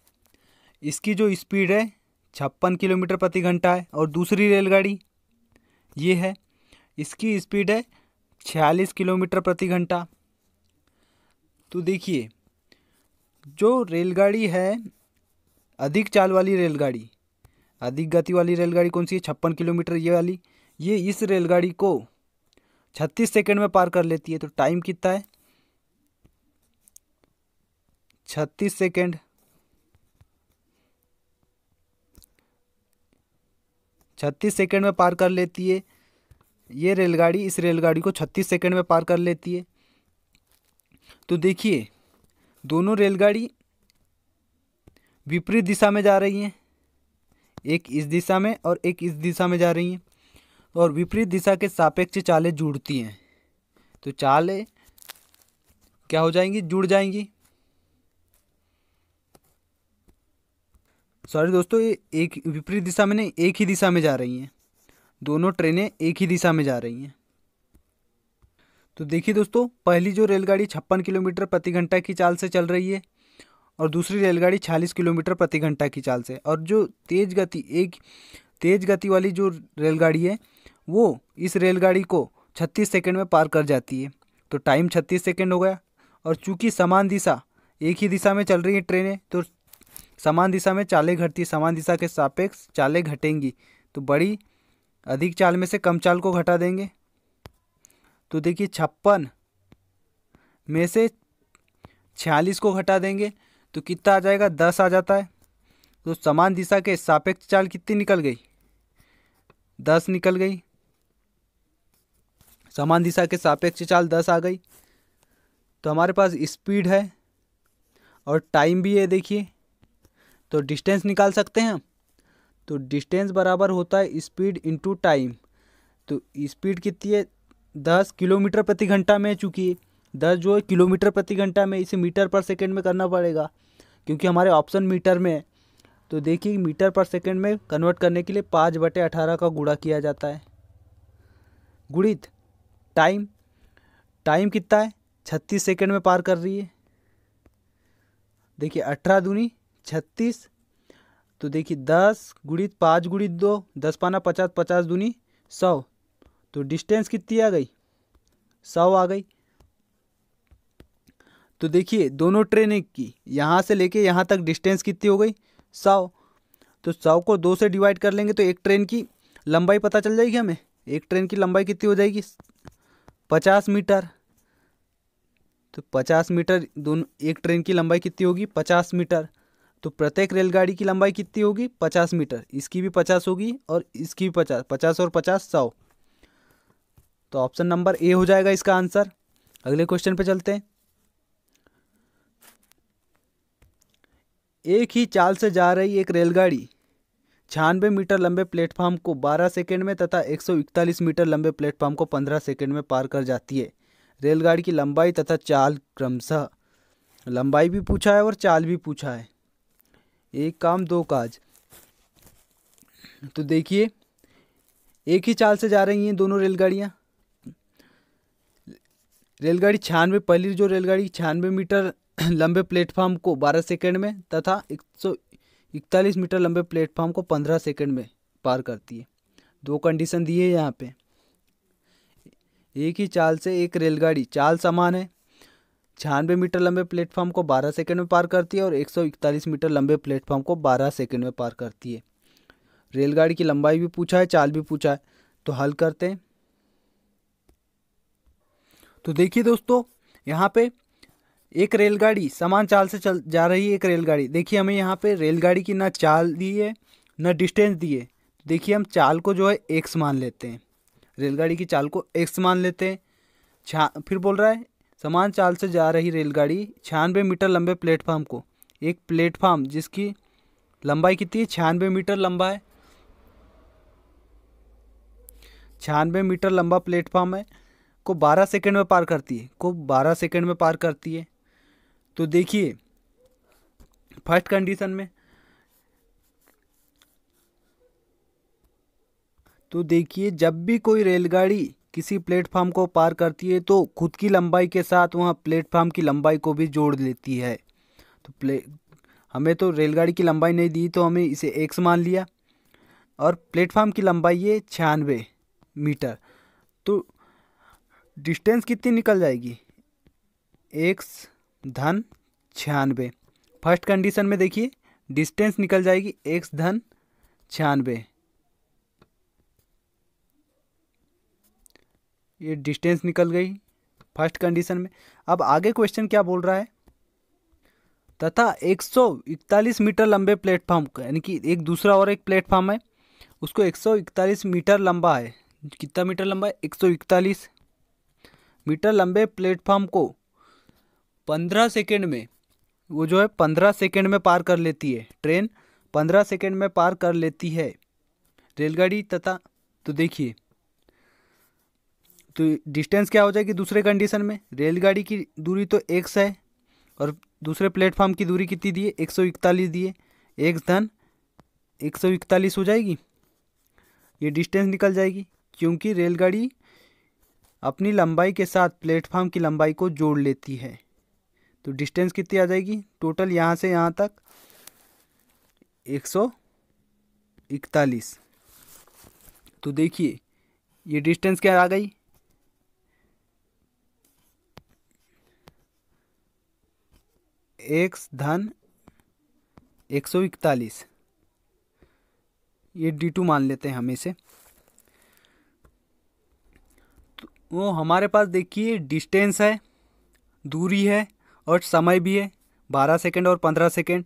इसकी जो स्पीड है, छप्पन किलोमीटर प्रति घंटा है। और दूसरी रेलगाड़ी, ये है, इसकी स्पीड है छियालीस किलोमीटर प्रति घंटा। तो देखिए, जो रेलगाड़ी है, अधिक चाल वाली रेलगाड़ी, अधिक गति वाली रेलगाड़ी कौन सी है? छप्पन किलोमीटर ये वाली। ये इस रेलगाड़ी को छत्तीस सेकंड में पार कर लेती है। तो टाइम कितना है? छत्तीस सेकंड। छत्तीस सेकंड में पार कर लेती है। ये रेलगाड़ी इस रेलगाड़ी को छत्तीस सेकंड में पार कर लेती है। तो देखिए, दोनों रेलगाड़ी विपरीत दिशा में जा रही हैं। एक इस दिशा में और एक इस दिशा में जा रही हैं और विपरीत दिशा के सापेक्ष चालें जुड़ती हैं। तो चालें क्या हो जाएँगी? जुड़ जाएँगी। सॉरी दोस्तों, ये एक विपरीत दिशा में नहीं, एक ही दिशा में जा रही हैं। दोनों ट्रेनें एक ही दिशा में जा रही हैं। तो देखिए दोस्तों, पहली जो रेलगाड़ी छप्पन किलोमीटर प्रति घंटा की चाल से चल रही है और दूसरी रेलगाड़ी छियालीस किलोमीटर प्रति घंटा की चाल से। और जो तेज़ गति, एक तेज़ गति वाली जो रेलगाड़ी है, वो इस रेलगाड़ी को छत्तीस सेकेंड में पार कर जाती है। तो टाइम छत्तीस सेकेंड हो गया और चूँकि समान दिशा, एक ही दिशा में चल रही है ट्रेनें तो समान दिशा में चालें घटती, समान दिशा के सापेक्ष चालें घटेंगी। तो बड़ी अधिक चाल में से कम चाल को घटा देंगे। तो देखिए छप्पन में से छियालीस को घटा देंगे तो कितना आ जाएगा? दस आ जाता है। तो समान दिशा के सापेक्ष चाल कितनी निकल गई? दस निकल गई। समान दिशा के सापेक्ष चाल दस आ गई। तो हमारे पास स्पीड है और टाइम भी है, देखिए। तो डिस्टेंस निकाल सकते हैं तो डिस्टेंस बराबर होता है स्पीड इनटू टाइम तो स्पीड कितनी है? दस किलोमीटर प्रति घंटा में चूँकि दस जो है किलोमीटर प्रति घंटा में इसे मीटर पर सेकेंड में करना पड़ेगा, क्योंकि हमारे ऑप्शन मीटर में है। तो देखिए, मीटर पर सेकेंड में कन्वर्ट करने के लिए पाँच बटे अठारह का गुड़ा किया जाता है। गुणित टाइम टाइम कितना है? छत्तीस सेकेंड में पार कर रही है। देखिए, अठारह दूनी छत्तीस तो देखिए, दस गुड़ित पाँच गुड़ित दो, दस पाना पचास पचास दूनी सौ। तो डिस्टेंस कितनी आ गई? सौ आ गई। तो देखिए, दोनों ट्रेन की, यहाँ से लेके यहाँ तक डिस्टेंस कितनी हो गई? सौ। तो सौ को दो से डिवाइड कर लेंगे तो एक ट्रेन की लंबाई पता चल जाएगी हमें? एक ट्रेन की लंबाई कितनी हो जाएगी? पचास मीटर। तो पचास मीटर दोनों, एक ट्रेन की लंबाई कितनी होगी? पचास मीटर। तो प्रत्येक रेलगाड़ी की लंबाई कितनी होगी? पचास मीटर। इसकी भी पचास होगी और इसकी भी पचास। पचास और पचास, सौ। तो ऑप्शन नंबर ए हो जाएगा इसका आंसर। अगले क्वेश्चन पे चलते हैं। एक ही चाल से जा रही एक रेलगाड़ी छियानवे मीटर लंबे प्लेटफॉर्म को 12 सेकंड में तथा 141 मीटर लंबे प्लेटफॉर्म को 15 सेकंड में पार कर जाती है। रेलगाड़ी की लंबाई तथा चाल क्रमशः। लंबाई भी पूछा है और चाल भी पूछा है। एक काम, दो काज। तो देखिए, एक ही चाल से जा रही हैं दोनों रेलगाड़ियाँ। रेलगाड़ी छियानवे पहली जो रेलगाड़ी छियानवे मीटर लंबे प्लेटफार्म को 12 सेकंड में तथा एक सौ इकतालीस मीटर लंबे प्लेटफार्म को पंद्रह सेकंड में पार करती है। दो कंडीशन दी है यहाँ पे। एक ही चाल से एक रेलगाड़ी, चाल समान है। छियानवे मीटर लंबे प्लेटफॉर्म को बारह सेकंड में पार करती है और एक सौ इकतालीस मीटर लंबे प्लेटफॉर्म को बारह सेकंड में पार करती है। रेलगाड़ी की लंबाई भी पूछा है, चाल भी पूछा है। तो हल करते हैं। तो देखिए दोस्तों, यहाँ पे एक रेलगाड़ी समान चाल से चल जा रही है, एक रेलगाड़ी। देखिए हमें यहाँ पे रेलगाड़ी की ना चाल दी है, ना डिस्टेंस दी है। देखिए हम चाल को जो है एक्स मान लेते हैं। रेलगाड़ी की चाल को एक्स मान लेते हैं। छा, फिर बोल रहा है समान चाल से जा रही रेलगाड़ी छियानवे मीटर लंबे प्लेटफार्म को, एक प्लेटफार्म जिसकी लंबाई कितनी है? छियानवे मीटर लंबा है। छियानवे मीटर लंबा प्लेटफॉर्म है, को 12 सेकंड में पार करती है, को 12 सेकंड में पार करती है। तो देखिए, फ़र्स्ट कंडीशन में तो देखिए, जब भी कोई रेलगाड़ी किसी प्लेटफार्म को पार करती है तो खुद की लंबाई के साथ वहाँ प्लेटफार्म की लंबाई को भी जोड़ लेती है। तो प्ले, हमें तो रेलगाड़ी की लंबाई नहीं दी तो हमें इसे एक्स मान लिया। और प्लेटफार्म की लंबाई है छियानवे मीटर। तो डिस्टेंस कितनी निकल जाएगी? एक्स धन छियानवे। फ़र्स्ट कंडीशन में देखिए, डिस्टेंस निकल जाएगी एक्स धन छियानवे। ये डिस्टेंस निकल गई फ़र्स्ट कंडीशन में। अब आगे क्वेश्चन क्या बोल रहा है? तथा 141 मीटर लंबे प्लेटफॉर्म यानी कि एक दूसरा और एक प्लेटफॉर्म है, उसको 141 मीटर लंबा है। कितना मीटर लंबा है? 141 मीटर लंबे प्लेटफॉर्म को पंद्रह सेकेंड में, वो जो है पंद्रह सेकेंड में पार कर लेती है। ट्रेन पंद्रह सेकेंड में पार कर लेती है। रेलगाड़ी तथा तो देखिए तो डिस्टेंस क्या हो जाएगी दूसरे कंडीशन में? रेलगाड़ी की दूरी तो एक्स है और दूसरे प्लेटफॉर्म की दूरी कितनी दी है? एक सौ इकतालीस दिए एक्स धन, एक सौ इकतालीस हो जाएगी। ये डिस्टेंस निकल जाएगी क्योंकि रेलगाड़ी अपनी लंबाई के साथ प्लेटफॉर्म की लंबाई को जोड़ लेती है। तो डिस्टेंस कितनी आ जाएगी? टोटल यहाँ से यहाँ तक एक सौ इकतालीस। तो देखिए, ये डिस्टेंस क्या आ गई? एक्स धन, एक सौ इकतालीस। ये डी टू मान लेते हैं हम इसे। वो हमारे पास देखिए, डिस्टेंस है, दूरी है और समय भी है, बारह सेकेंड और पंद्रह सेकेंड।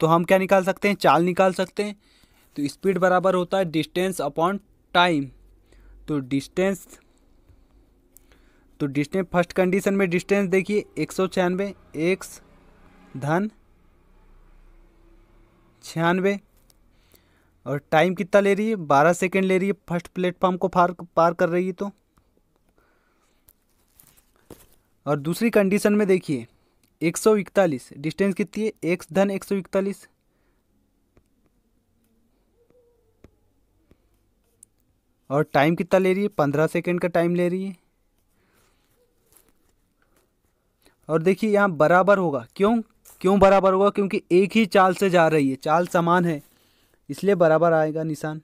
तो हम क्या निकाल सकते हैं? चाल निकाल सकते हैं। तो स्पीड बराबर होता है डिस्टेंस अपॉन टाइम। तो डिस्टेंस तो डिस्टेंस, फ़र्स्ट कंडीशन में डिस्टेंस देखिए, एक सौ छियानवे एक्स धन छियानवे। और टाइम कितना ले रही है? बारह सेकेंड ले रही है। फ़र्स्ट प्लेटफॉर्म को पार पार कर रही है तो। और दूसरी कंडीशन में देखिए, एक सौ इकतालीस। डिस्टेंस कितनी है? एक्स धन एक सौ इकतालीस। और टाइम कितना ले रही है? पंद्रह सेकेंड का टाइम ले रही है। और देखिए, यहाँ बराबर होगा। क्यों? क्यों बराबर होगा? क्योंकि एक ही चाल से जा रही है। चाल समान है, इसलिए बराबर आएगा निशान।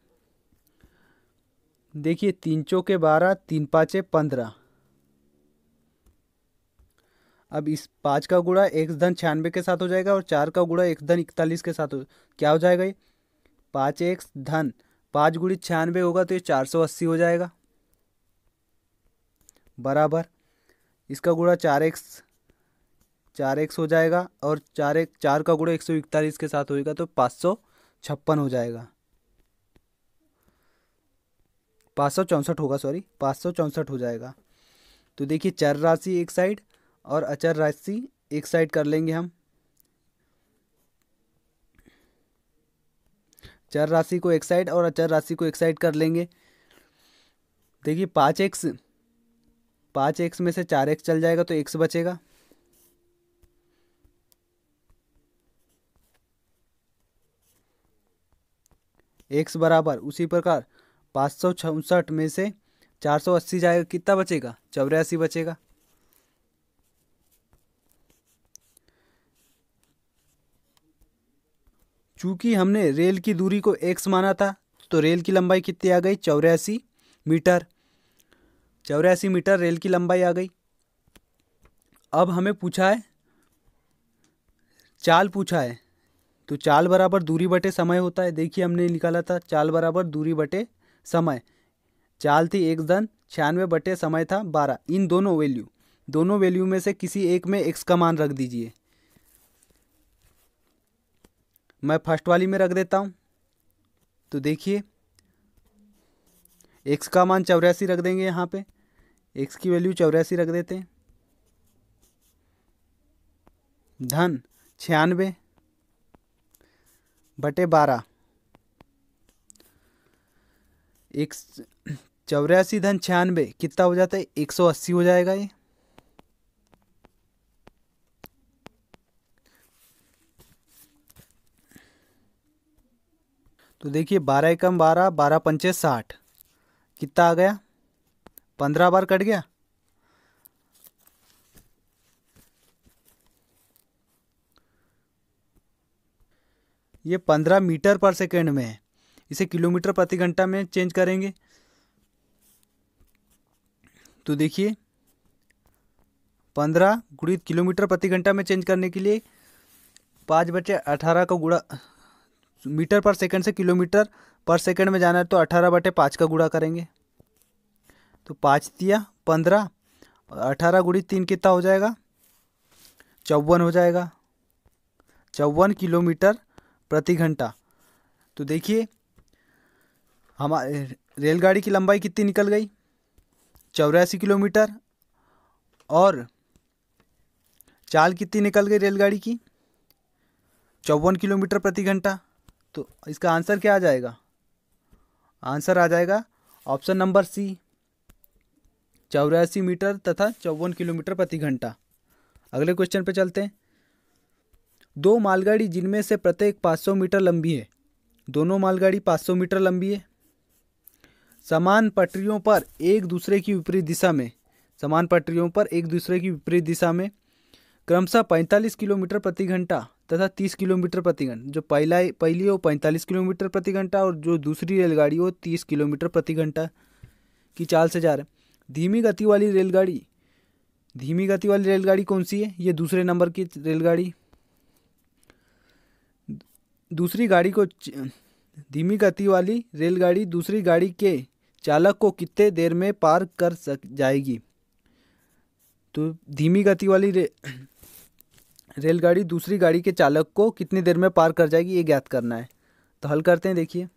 देखिए, तीन चौके बारह, तीन पाँचे, पंद्रह। अब इस पाँच का गुड़ा एक धन छियानवे के साथ हो जाएगा और चार का गुड़ा एक धन इकतालीस के साथ हो, क्या हो जाएगा ये? पाँच एक धन, पाँच गुड़ी छियानवे होगा तो ये चार सौ अस्सी हो जाएगा। बराबर। इसका गुड़ा चार एक्स चार एक्स हो जाएगा और चार एक, चार का गुड़ा एक सौ इकतालीस के साथ होएगा तो पाँच सौ छप्पन हो जाएगा। पाँच सौ चौंसठ होगा सॉरी पाँच सौ चौंसठ हो जाएगा। तो देखिए, चर राशि एक साइड और अचर राशि एक साइड कर लेंगे हम। चर राशि को एक साइड और अचर राशि को एक साइड कर लेंगे। देखिए, पाँच एक्स पाँच एक्स में से चार एक्स चल जाएगा तो एक्स बचेगा। एक्स बराबर, उसी प्रकार पाँच सौ में से चार सौ अस्सी जाएगा, कितना बचेगा? चौरासी बचेगा। चूँकि हमने रेल की दूरी को एक्स माना था तो रेल की लंबाई कितनी आ गई? चौरासी मीटर। चौरासी मीटर रेल की लंबाई आ गई। अब हमें पूछा है, चाल पूछा है तो चाल बराबर दूरी बटे समय होता है। देखिए, हमने निकाला था चाल बराबर दूरी बटे समय। चाल थी एक धन छियानवे बटे समय था बारह। इन दोनों वैल्यू दोनों वैल्यू में से किसी एक में एक्स का मान रख दीजिए। मैं फ़र्स्ट वाली में रख देता हूँ। तो देखिए एक्स का मान चौरासी रख देंगे यहाँ पे। एक्स की वैल्यू चौरासी रख देते हैं। धन छियानवे बटे बारह। एक चौरासी धन छियानवे, कितना हो जाता है? एक सौ अस्सी हो जाएगा ये। तो देखिए, बारह एकम बारह बारह पंचे साठ। कितना आ गया? पंद्रह बार कट गया। ये पंद्रह मीटर पर सेकेंड में है। इसे किलोमीटर प्रति घंटा में चेंज करेंगे। तो देखिए, पंद्रह गुणित किलोमीटर प्रति घंटा में चेंज करने के लिए पाँच बचे अठारह का गुड़ा मीटर पर सेकंड से किलोमीटर पर सेकंड में जाना है तो अठारह बटे पाँच का गुड़ा करेंगे। तो पाँच दिया, पंद्रह, अठारह गुड़ी तीन कितना हो जाएगा? चौवन हो जाएगा। चौवन किलोमीटर प्रति घंटा। तो देखिए हमारे रेलगाड़ी की लंबाई कितनी निकल गई? चौरासी किलोमीटर। और चाल कितनी निकल गई रेलगाड़ी की? चौवन किलोमीटर प्रति घंटा। तो इसका आंसर क्या आ जाएगा? आंसर आ जाएगा ऑप्शन नंबर सी। चौरासी मीटर तथा चौवन किलोमीटर प्रति घंटा। अगले क्वेश्चन पे चलते हैं। दो मालगाड़ी जिनमें से प्रत्येक 500 मीटर लंबी है। दोनों मालगाड़ी 500 मीटर लंबी है। समान पटरियों पर एक दूसरे की विपरीत दिशा में, समान पटरियों पर एक दूसरे की विपरीत दिशा में क्रमशः 45 किलोमीटर प्रति घंटा तथा 30 किलोमीटर प्रति घंटा, जो पहला पहली हो 45 किलोमीटर प्रति घंटा और जो दूसरी रेलगाड़ी हो 30 किलोमीटर प्रति घंटा की चाल से जा रहे धीमी गति वाली रेलगाड़ी, धीमी गति वाली रेलगाड़ी कौन सी है? ये दूसरे नंबर की रेलगाड़ी। दूसरी गाड़ी को धीमी गति वाली रेलगाड़ी दूसरी गाड़ी के चालक को कितने देर में पार कर सक जाएगी? तो धीमी गति वाली रे, रेलगाड़ी दूसरी गाड़ी के चालक को कितनी देर में पार कर जाएगी ये ज्ञात करना है। तो हल करते हैं देखिए।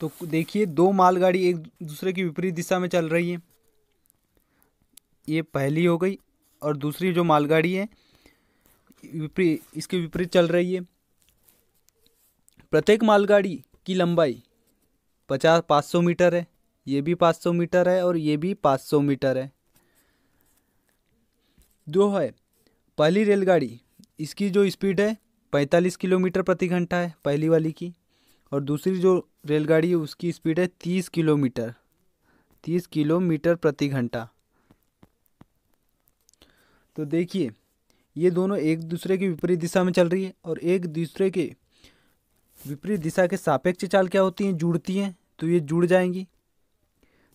तो देखिए दो मालगाड़ी एक दूसरे की विपरीत दिशा में चल रही है। ये पहली हो गई और दूसरी जो मालगाड़ी है विपरीत इसके विपरीत चल रही है। प्रत्येक मालगाड़ी की लंबाई पचास पाँच सौ मीटर है, ये भी पाँच सौ मीटर है और ये भी पाँच सौ मीटर है। दो है, पहली रेलगाड़ी, इसकी जो स्पीड है पैंतालीस किलोमीटर प्रति घंटा है, पहली वाली की, और दूसरी जो रेलगाड़ी है, उसकी स्पीड है तीस किलोमीटर तीस किलोमीटर प्रति घंटा। तो देखिए, ये दोनों एक दूसरे की विपरीत दिशा में चल रही है और एक दूसरे के विपरीत दिशा के सापेक्ष चाल क्या होती हैं? जुड़ती हैं तो ये जुड़ जाएँगी।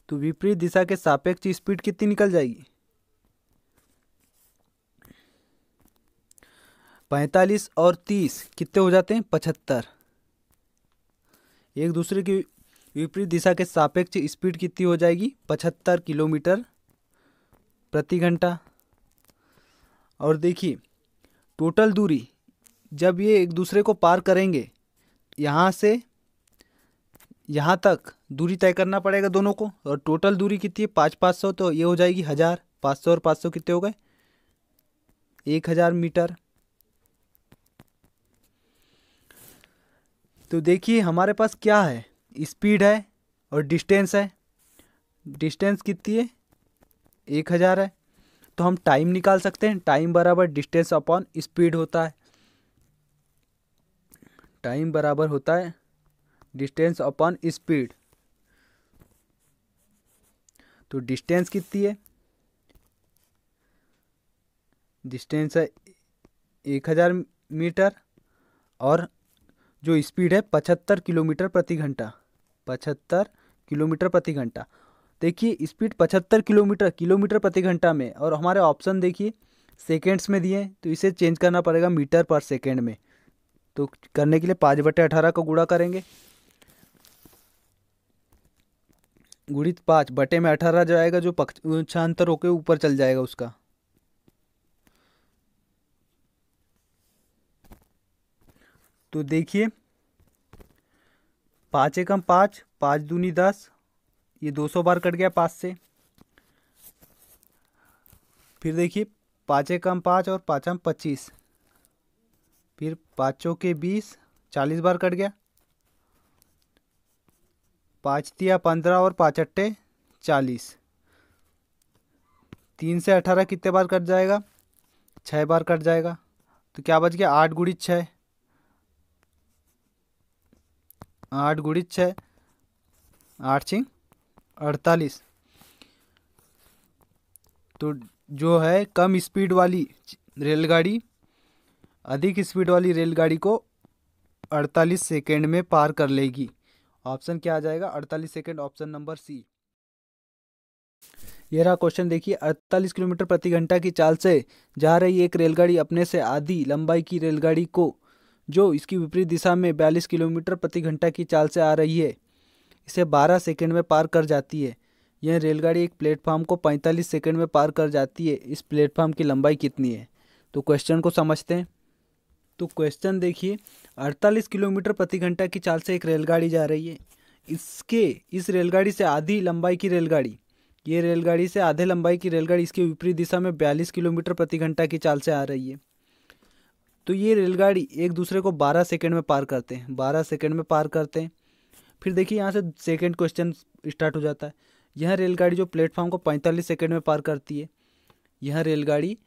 तो विपरीत दिशा के सापेक्ष स्पीड कितनी निकल जाएगी? पैंतालीस और तीस कितने हो जाते हैं? पचहत्तर। एक दूसरे की विपरीत दिशा के सापेक्ष स्पीड कितनी हो जाएगी? पचहत्तर किलोमीटर प्रति घंटा। और देखिए, टोटल दूरी, जब ये एक दूसरे को पार करेंगे यहाँ से यहाँ तक दूरी तय करना पड़ेगा दोनों को। और टोटल दूरी कितनी है? पाँच पाँच सौ तो ये हो जाएगी हज़ार। पाँच सौ और पाँच सौ कितने हो गए? एक हज़ार मीटर। तो देखिए, हमारे पास क्या है? स्पीड है और डिस्टेंस है। डिस्टेंस कितनी है? एक हज़ार है। तो हम टाइम निकाल सकते हैं। टाइम बराबर डिस्टेंस अपॉन स्पीड होता है। टाइम बराबर होता है, डिस्टेंस अपॉन स्पीड। तो डिस्टेंस कितनी है? डिस्टेंस है एक हज़ार मीटर और जो स्पीड है पचहत्तर किलोमीटर प्रति घंटा, पचहत्तर किलोमीटर प्रति घंटा। देखिए, स्पीड पचहत्तर किलोमीटर किलोमीटर प्रति घंटा में और हमारे ऑप्शन देखिए, सेकेंड्स में दिए तो इसे चेंज करना पड़ेगा मीटर पर सेकेंड में। तो करने के लिए पाँच बटे अठारह का गुड़ा करेंगे। गुणित पाँच, बटे में अठारह जाएगा जो पक्षांतर होकर ऊपर चल जाएगा उसका। तो देखिए, पाँच एकम पाँच पाँच दूनी दस, ये दो सौ बार कट गया पाँच से। फिर देखिए, पाँच एकम पाँच और पाँचम पच्चीस। फिर पाँचों के बीस, चालीस बार कट गया। पाँच तिया पंद्रह और पाँच अट्टे चालीस। तीन से अठारह कितने बार कट जाएगा? छः बार कट जाएगा। तो क्या बच गया? आठ गुड़ी छः आठ गुड़ी छः आठ छिंग। अड़तालीस। तो जो है कम स्पीड वाली रेलगाड़ी अधिक स्पीड वाली रेलगाड़ी को 48 सेकेंड में पार कर लेगी। ऑप्शन क्या आ जाएगा? 48 सेकेंड, ऑप्शन नंबर सी। ये रहा क्वेश्चन, देखिए 48 किलोमीटर प्रति घंटा की चाल से जा रही एक रेलगाड़ी अपने से आधी लंबाई की रेलगाड़ी को, जो इसकी विपरीत दिशा में 42 किलोमीटर प्रति घंटा की चाल से आ रही है, इसे 12 सेकंड में पार कर जाती है। यह रेलगाड़ी एक प्लेटफॉर्म को 45 सेकंड में पार कर जाती है। इस प्लेटफॉर्म की लंबाई कितनी है? तो क्वेश्चन को समझते हैं। तो क्वेश्चन देखिए 48 किलोमीटर प्रति घंटा की चाल से एक रेलगाड़ी जा रही है। इसके, इस रेलगाड़ी से आधी लंबाई की रेलगाड़ी, ये रेलगाड़ी से आधे लंबाई की रेलगाड़ी इसके विपरीत दिशा में 42 किलोमीटर प्रति घंटा की चाल से आ रही है। तो ये रेलगाड़ी एक दूसरे को 12 सेकंड में पार करते हैं 12 सेकंड में पार करते हैं। फिर देखिए, यहाँ से सेकंड क्वेश्चन स्टार्ट हो जाता है। यह रेलगाड़ी जो प्लेटफॉर्म को पैंतालीस सेकेंड में पार करती है, यह रेलगाड़ी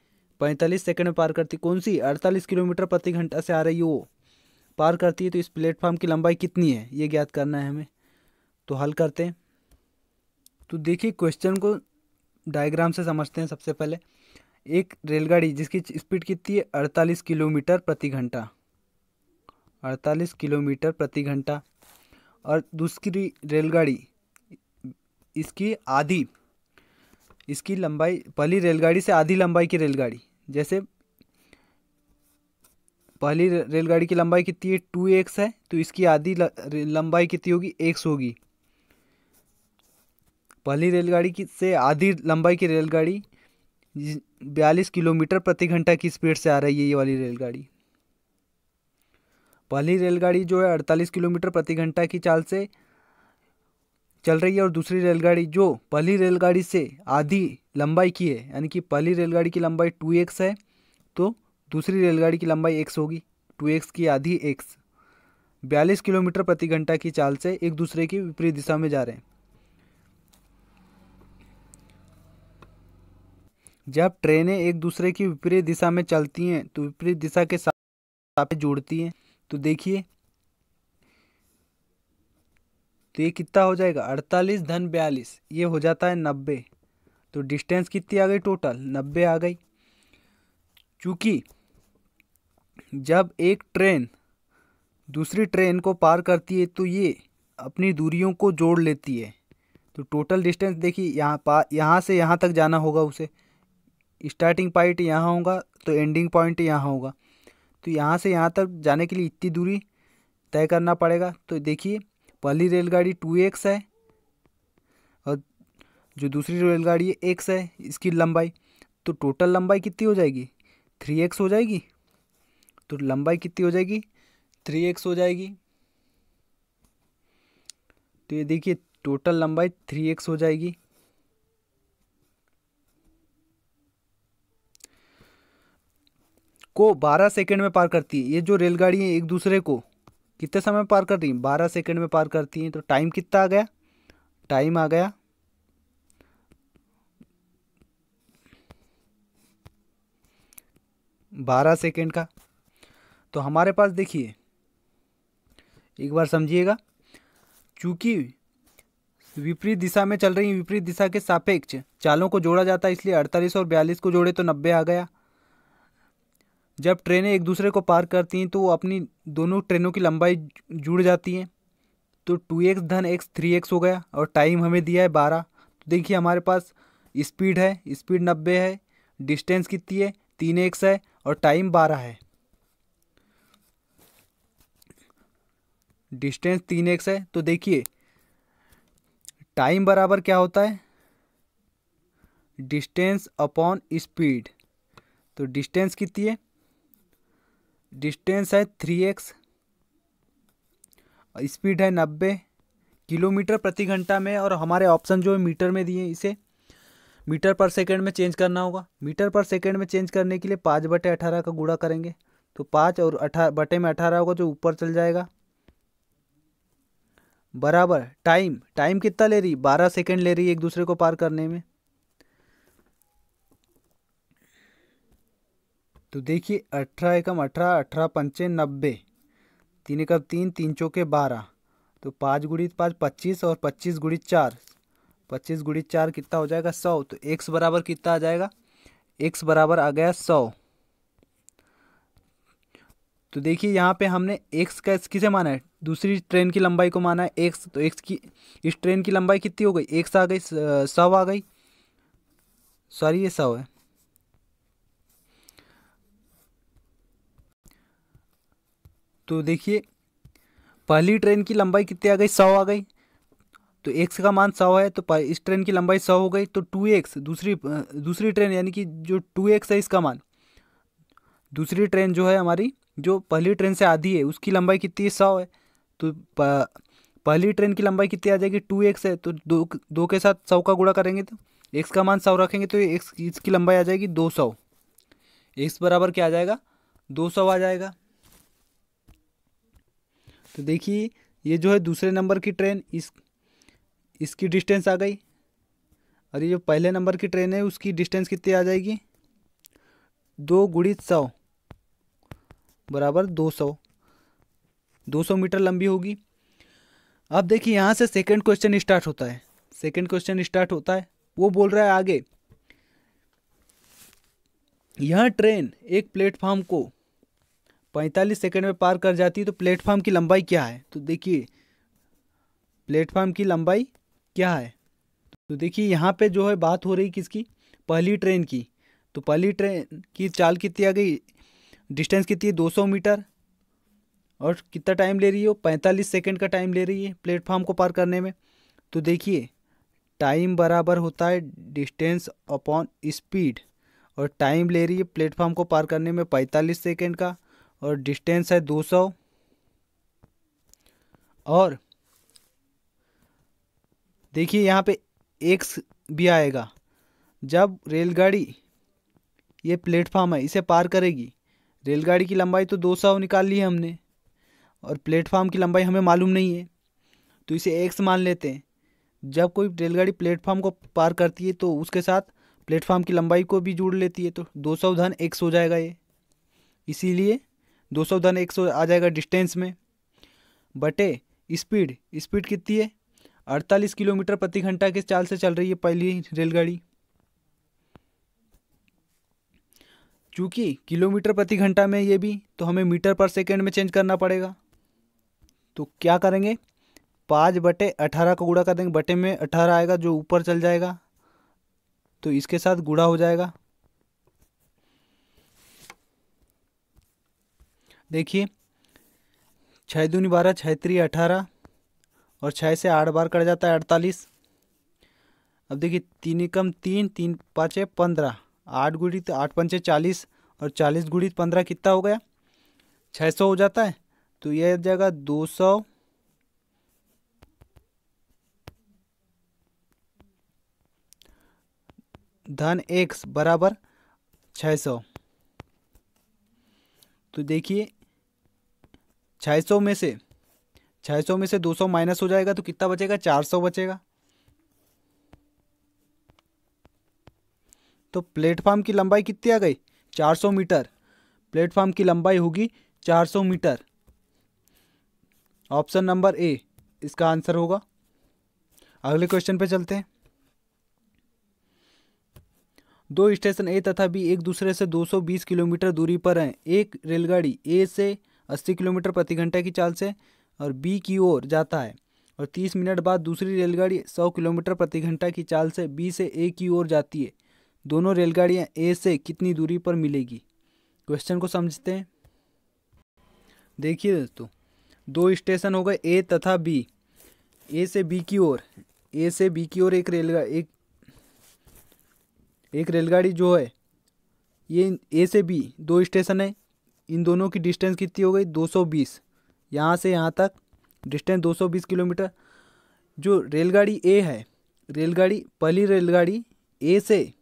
45 सेकंड में पार करती। कौन सी? 48 किलोमीटर प्रति घंटा से आ रही है। पार करती है तो इस प्लेटफॉर्म की लंबाई कितनी है? ये ज्ञात करना है हमें। तो हल करते हैं। तो देखिए क्वेश्चन को डायग्राम से समझते हैं सबसे पहले। एक रेलगाड़ी जिसकी स्पीड कितनी है? अड़तालीस किलोमीटर प्रति घंटा। अड़तालीस किलोमीटर प्रति घंटा। और दूसरी रेलगाड़ी, इसकी आधी, इसकी लंबाई, पहली रेलगाड़ी से आधी लंबाई की रेलगाड़ी। जैसे पहली रेलगाड़ी की लंबाई कितनी है? टू एक्स है तो इसकी आधी लंबाई कितनी होगी? एक्स होगी। पहली रेलगाड़ी की से आधी लंबाई की रेलगाड़ी बयालीस किलोमीटर प्रति घंटा की स्पीड से आ रही है ये वाली रेलगाड़ी। पहली रेलगाड़ी जो है अड़तालीस किलोमीटर प्रति घंटा की चाल से चल रही है और दूसरी रेलगाड़ी जो पहली रेलगाड़ी से आधी लंबाई की है, यानी कि पहली रेलगाड़ी की लंबाई टू एक्स है तो दूसरी रेलगाड़ी की लंबाई एक्स होगी टू एक्स की आधी एक्स बयालीस किलोमीटर प्रति घंटा की चाल से एक दूसरे की विपरीत दिशा में जा रहे हैं। जब ट्रेनें एक दूसरे की विपरीत दिशा में चलती हैं तो विपरीत दिशा के साथ जुड़ती हैं तो देखिए तो ये कितना हो जाएगा? अड़तालीस धन बयालीस, ये हो जाता है नब्बे। तो डिस्टेंस कितनी आ गई टोटल नब्बे आ गई। क्योंकि जब एक ट्रेन दूसरी ट्रेन को पार करती है तो ये अपनी दूरियों को जोड़ लेती है। तो टोटल डिस्टेंस देखिए, यहाँ पा, यहाँ से यहाँ तक जाना होगा उसे। स्टार्टिंग पॉइंट यहाँ होगा तो एंडिंग पॉइंट यहाँ होगा। तो यहाँ से यहाँ तक जाने के लिए इतनी दूरी तय करना पड़ेगा। तो देखिए पहली रेलगाड़ी टू एक्स है और जो दूसरी रेलगाड़ी है एक्स है, इसकी लंबाई तो टोटल लंबाई कितनी हो जाएगी? थ्री एक्स हो जाएगी? तो लंबाई कितनी हो जाएगी? थ्री एक्स हो जाएगी। तो ये देखिए, टोटल लंबाई थ्री एक्स हो जाएगी। को 12 सेकंड में पार करती है। ये जो रेलगाड़ी है एक दूसरे को कितने समय में पार कर है? बारह सेकेंड में पार करती हैं तो टाइम कितना आ गया? टाइम आ गया। बारह सेकेंड का। तो हमारे पास देखिए, एक बार समझिएगा, चूँकि विपरीत दिशा में चल रही विपरीत दिशा के सापेक्ष, चालों को जोड़ा जाता है, इसलिए अड़तालीस और बयालीस को जोड़े तो नब्बे आ गया। जब ट्रेनें एक दूसरे को पार करती हैं तो अपनी दोनों ट्रेनों की लंबाई जुड़ जाती हैं। तो टू एक्स धन एक्स, थ्री एक्स हो गया और टाइम हमें दिया है बारह। तो देखिए हमारे पास स्पीड है, स्पीड नब्बे है, डिस्टेंस कितनी है, तीन एक्स है और टाइम बारह है। डिस्टेंस तीन एक्स है तो देखिए, टाइम बराबर क्या होता है? Distance upon speed. तो डिस्टेंस कितनी है? डिस्टेंस है थ्री एक्स, स्पीड है नब्बे किलोमीटर प्रति घंटा में और हमारे ऑप्शन जो है मीटर में दिए इसे। मीटर पर सेकंड में चेंज करना होगा। मीटर पर सेकंड में चेंज करने के लिए पाँच बटे अठारह का गुड़ा करेंगे। तो पाँच और अठारह बटे में अठारह होगा जो ऊपर चल जाएगा। बराबर, टाइम टाइम कितना ले रही? बारह सेकेंड ले रही है एक दूसरे को पार करने में। तो देखिए, अठारह एकम अठारह अठारह पंचे नब्बे, तीन एकम तीन तीन चौके बारह तो पाँच गुड़ी पाँच पच्चीस और पच्चीस गुड़ी चार, पच्चीस गुड़ी चार कितना हो जाएगा सौ तो एक्स बराबर कितना आ जाएगा? एक्स बराबर आ गया सौ। तो देखिए, यहाँ पे हमने एक्स का किसे माना है? दूसरी ट्रेन की लंबाई को माना है एक्स तो एक्स की, इस ट्रेन की लंबाई कितनी हो गई? एक्स आ गई सौ आ गई। सॉरी, ये सौ है। तो देखिए, पहली ट्रेन की लंबाई कितनी आ गई? सौ आ गई। तो एक्स का मान सौ है तो इस ट्रेन की लंबाई सौ हो गई तो टू एक्स दूसरी दूसरी ट्रेन यानी कि जो टू एक्स है इसका मान। दूसरी ट्रेन जो है हमारी, जो पहली ट्रेन से आधी है, उसकी लंबाई कितनी है? सौ है। तो पहली ट्रेन की लंबाई कितनी आ जाएगी? टू एक्स है। तो दो दो के साथ सौ का गुणा करेंगे तो एक्स का मान सौ रखेंगे तो एक्स इसकी लंबाई आ जाएगी दो सौ। एक्स बराबर क्या आ जाएगा? दो सौ आ जाएगा। तो देखिए, ये जो है दूसरे नंबर की ट्रेन इस, इसकी डिस्टेंस आ गई। और ये जो पहले नंबर की ट्रेन है, उसकी डिस्टेंस कितनी आ जाएगी? दो गुड़ित सौ बराबर दो सौ। दो सौ मीटर लंबी होगी। अब देखिए, यहाँ से सेकंड क्वेश्चन स्टार्ट होता है। सेकंड क्वेश्चन स्टार्ट होता है। वो बोल रहा है आगे। यह ट्रेन एक प्लेटफॉर्म को 45 सेकंड में पार कर जाती है तो प्लेटफॉर्म की लंबाई क्या है? तो देखिए, प्लेटफॉर्म की लंबाई क्या है? तो देखिए, यहाँ पे जो है बात हो रही किसकी? पहली ट्रेन की। तो पहली ट्रेन की चाल कितनी आ गई? डिस्टेंस कितनी है? 200 मीटर। और कितना टाइम ले रही है वो? पैंतालीस सेकेंड का टाइम ले रही है प्लेटफॉर्म को पार करने में। तो देखिए, टाइम बराबर होता है डिस्टेंस अपॉन स्पीड। और टाइम ले रही है प्लेटफॉर्म को पार करने में पैंतालीस सेकेंड का। और डिस्टेंस है दो सौ। और देखिए यहाँ पे एक्स भी आएगा। जब रेलगाड़ी, ये प्लेटफॉर्म है, इसे पार करेगी, रेलगाड़ी की लंबाई तो दो सौ निकाल ली है हमने, और प्लेटफॉर्म की लंबाई हमें मालूम नहीं है तो इसे एक्स मान लेते हैं। जब कोई रेलगाड़ी प्लेटफॉर्म को पार करती है तो उसके साथ प्लेटफार्म की लंबाई को भी जोड़ लेती है तो दो सौ धन एक्स हो जाएगा ये। इसीलिए दो सौ धन एक सौ आ जाएगा डिस्टेंस में। बटे स्पीड स्पीड कितनी है? अड़तालीस किलोमीटर प्रति घंटा के चाल से चल रही है पहली रेलगाड़ी। चूँकि किलोमीटर प्रति घंटा में ये भी तो हमें मीटर पर सेकेंड में चेंज करना पड़ेगा। तो क्या करेंगे? पाँच बटे अठारह का गुड़ा कर देंगे। बटे में अठारह आएगा, जो ऊपर चल जाएगा तो इसके साथ गुड़ा हो जाएगा। देखिए छः दूनी बारह छः त्री अठारह और छः से आठ बार कट जाता है अड़तालीस। अब देखिए, तीन कम तीन तीन पाँच पंद्रह। आठ गुड़ित आठ पंचे चालीस और चालीस गुड़ित पंद्रह कितना हो गया? छः सौ हो जाता है। तो यह जाएगा दो सौ। धन एक्स बराबर छः सौ। तो देखिए छः सौ में से छः सौ में से दो सौ माइनस हो जाएगा तो कितना बचेगा? चार सौ बचेगा। तो प्लेटफॉर्म की लंबाई कितनी आ गई? 400 मीटर। प्लेटफॉर्म की लंबाई होगी 400 मीटर। ऑप्शन नंबर ए, इसका आंसर होगा। अगले क्वेश्चन पे चलते हैं। दो स्टेशन ए तथा बी एक दूसरे से 220 किलोमीटर दूरी पर हैं। एक रेलगाड़ी ए से 80 किलोमीटर प्रति घंटा की चाल से और बी की ओर जाता है और 30 मिनट बाद दूसरी रेलगाड़ी 100 किलोमीटर प्रति घंटा की चाल से बी से ए की ओर जाती है। दोनों रेलगाड़ियाँ ए से कितनी दूरी पर मिलेगी? क्वेश्चन को समझते हैं। देखिए दोस्तों, दो स्टेशन हो गए ए तथा बी। ए से बी की ओर, ए से बी की ओर एक रेलगाड़ी एक एक रेलगाड़ी जो है, ये ए से बी, दो स्टेशन है। इन दोनों की डिस्टेंस कितनी हो गई? 220 यहाँ से यहाँ तक डिस्टेंस 220 किलोमीटर। जो रेलगाड़ी ए है, रेलगाड़ी, पहली रेलगाड़ी ए से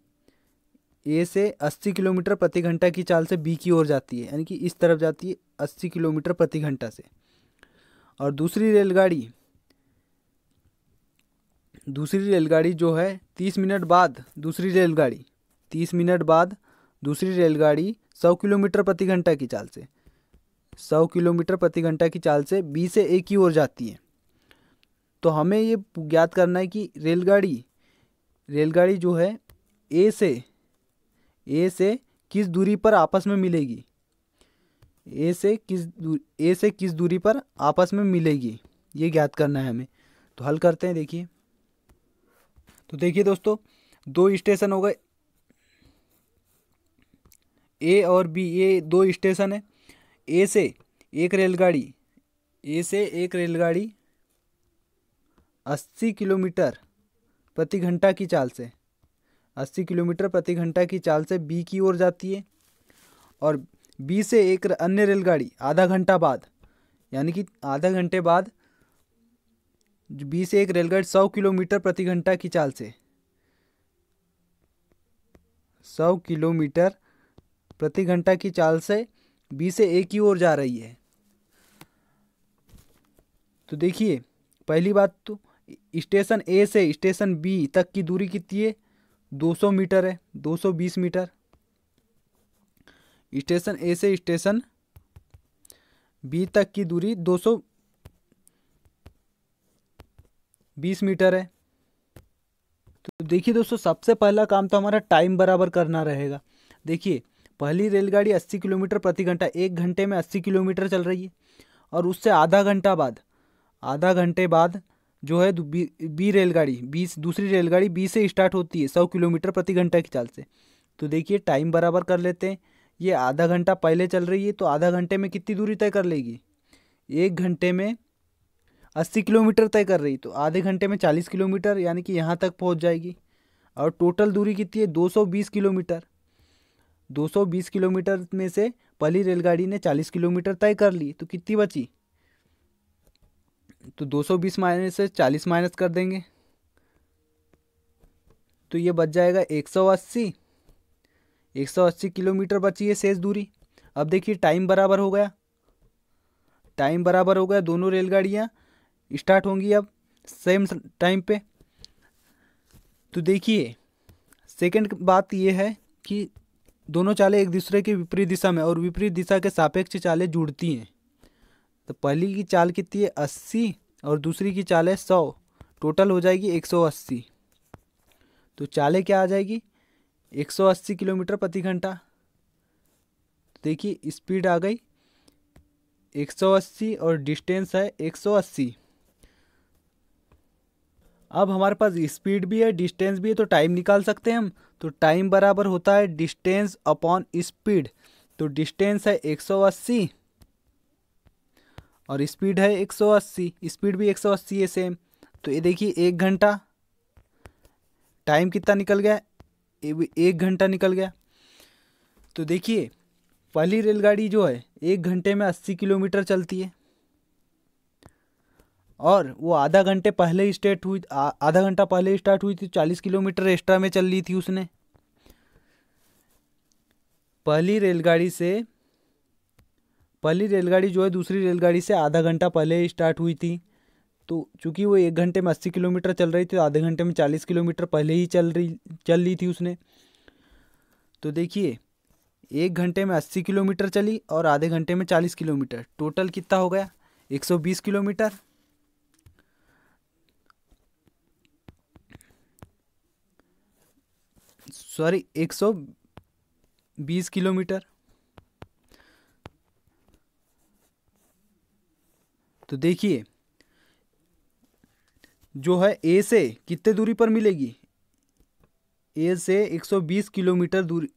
ए से 80 किलोमीटर प्रति घंटा की चाल से बी की ओर जाती है। यानी कि इस तरफ़ जाती है 80 किलोमीटर प्रति घंटा से। और दूसरी रेलगाड़ी दूसरी रेलगाड़ी जो है, तीस मिनट बाद, दूसरी रेलगाड़ी, तीस मिनट बाद दूसरी रेलगाड़ी सौ किलोमीटर प्रति घंटा की चाल से। सौ किलोमीटर प्रति घंटा की चाल से बी से ए की ओर जाती है। तो हमें ये ज्ञात करना है कि रेलगाड़ी रेलगाड़ी जो है, ए से ए से किस दूरी पर आपस में मिलेगी? ए से किस ए से किस दूरी पर आपस में मिलेगी? ये ज्ञात करना है हमें। तो हल करते हैं, देखिए। तो देखिए दोस्तों, दो स्टेशन हो गए ए और बी, ये दो स्टेशन है। ए से एक रेलगाड़ी, ए से एक रेलगाड़ी अस्सी किलोमीटर प्रति घंटा की चाल से, अस्सी किलोमीटर प्रति घंटा की चाल से बी की ओर जाती है और बी से एक अन्य रेलगाड़ी आधा घंटा बाद, यानी कि आधा घंटे बाद बी से एक रेलगाड़ी सौ किलोमीटर प्रति घंटा की चाल से, सौ किलोमीटर प्रति घंटा की चाल से बी से ए की ओर जा रही है। तो देखिए, पहली बात तो स्टेशन ए से स्टेशन बी तक की दूरी कितनी है? 200 मीटर है 220 मीटर। स्टेशन ए से स्टेशन बी तक की दूरी 220 मीटर है। तो देखिए दोस्तों, सबसे पहला काम तो हमारा टाइम बराबर करना रहेगा। देखिए पहली रेलगाड़ी 80 किलोमीटर प्रति घंटा एक घंटे में 80 किलोमीटर चल रही है। और उससे आधा घंटा बाद आधा घंटे बाद जो है बी, बी रेलगाड़ी बीस दूसरी रेलगाड़ी बी से स्टार्ट होती है सौ किलोमीटर प्रति घंटा की चाल से। तो देखिए टाइम बराबर कर लेते हैं। ये आधा घंटा पहले चल रही है तो आधा घंटे में कितनी दूरी तय कर लेगी? एक घंटे में अस्सी किलोमीटर तय कर रही तो आधे घंटे में चालीस किलोमीटर यानी कि यहाँ तक पहुँच जाएगी। और टोटल दूरी कितनी है? दो सौ बीस किलोमीटर। दो सौ बीस किलोमीटर में से पहली रेलगाड़ी ने चालीस किलोमीटर तय कर ली तो कितनी बची? तो 220 माइनस से 40 माइनस कर देंगे। तो ये बच जाएगा 180 180 किलोमीटर बची है शेष दूरी। अब देखिए, टाइम बराबर हो गया। टाइम बराबर हो गया, दोनों रेलगाड़ियाँ स्टार्ट होंगी अब सेम टाइम पे। तो देखिए, सेकंड बात ये है कि दोनों चालें एक दूसरे के विपरीत दिशा में और विपरीत दिशा के सापेक्ष चालें जुड़ती हैं। तो पहली की चाल कितनी है? अस्सी और दूसरी की चाल है सौ। टोटल हो जाएगी एक सौ अस्सी। तो चालें क्या आ जाएगी? एक सौ अस्सी किलोमीटर प्रति घंटा। तो देखिए, स्पीड आ गई। एक सौ अस्सी और डिस्टेंस है एक सौ अस्सी। अब हमारे पास स्पीड भी है डिस्टेंस भी है तो टाइम निकाल सकते हैं हम। तो टाइम बराबर होता है डिस्टेंस अपॉन स्पीड तो डिस्टेंस है एक सौ अस्सी और स्पीड है 180 स्पीड भी 180 है सेम तो ये देखिए, एक घंटा। टाइम कितना निकल गया? एक घंटा निकल गया। तो देखिए, पहली रेलगाड़ी जो है, एक घंटे में 80 किलोमीटर चलती है। और वो आधा घंटे पहले स्टार्ट हुई आधा घंटा पहले स्टार्ट हुई थी, चालीस किलोमीटर एक्स्ट्रा में चल रही थी उसने। पहली रेलगाड़ी से, पहली रेलगाड़ी जो है, दूसरी रेलगाड़ी से आधा घंटा पहले ही स्टार्ट हुई थी। तो चूँकि वो एक घंटे में अस्सी किलोमीटर चल रही थी तो आधे घंटे में चालीस किलोमीटर पहले ही चल रही चल रही थी उसने। तो देखिए, एक घंटे में अस्सी किलोमीटर चली और आधे घंटे में चालीस किलोमीटर। टोटल कितना हो गया? एक सौ बीस किलोमीटर। सॉरी, एक सौ बीस किलोमीटर। तो देखिए, जो है ए से कितने दूरी पर मिलेगी? ए से 120 किलोमीटर दूरी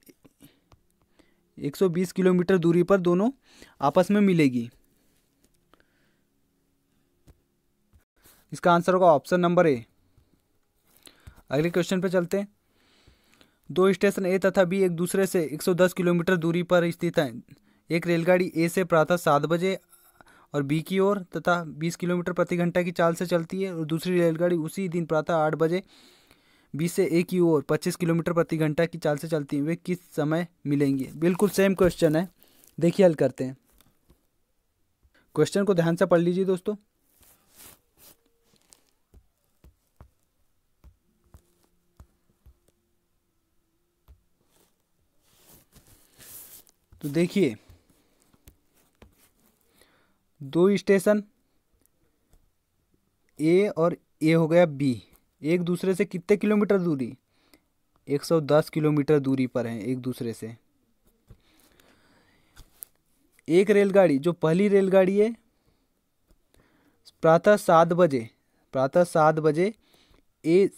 120 किलोमीटर दूरी पर दोनों आपस में मिलेगी। इसका आंसर होगा ऑप्शन नंबर ए अगले क्वेश्चन पे चलते हैं। दो स्टेशन ए तथा बी एक दूसरे से 110 किलोमीटर दूरी पर स्थित हैं। एक रेलगाड़ी ए से प्रातः सात बजे और बी की ओर तथा 20 किलोमीटर प्रति घंटा की चाल से चलती है और दूसरी रेलगाड़ी उसी दिन प्रातः आठ बजे बी से ए की ओर 25 किलोमीटर प्रति घंटा की चाल से चलती है। वे किस समय मिलेंगे? बिल्कुल सेम क्वेश्चन है। देखिए हल करते हैं। क्वेश्चन को ध्यान से पढ़ लीजिए दोस्तों। तो देखिए, दो स्टेशन, ए और ए हो गया बी। एक दूसरे से कितने किलोमीटर दूरी? 110 किलोमीटर दूरी पर हैं एक दूसरे से। एक रेलगाड़ी, जो पहली रेलगाड़ी है, प्रातः सात बजे, प्रातः सात बजे ए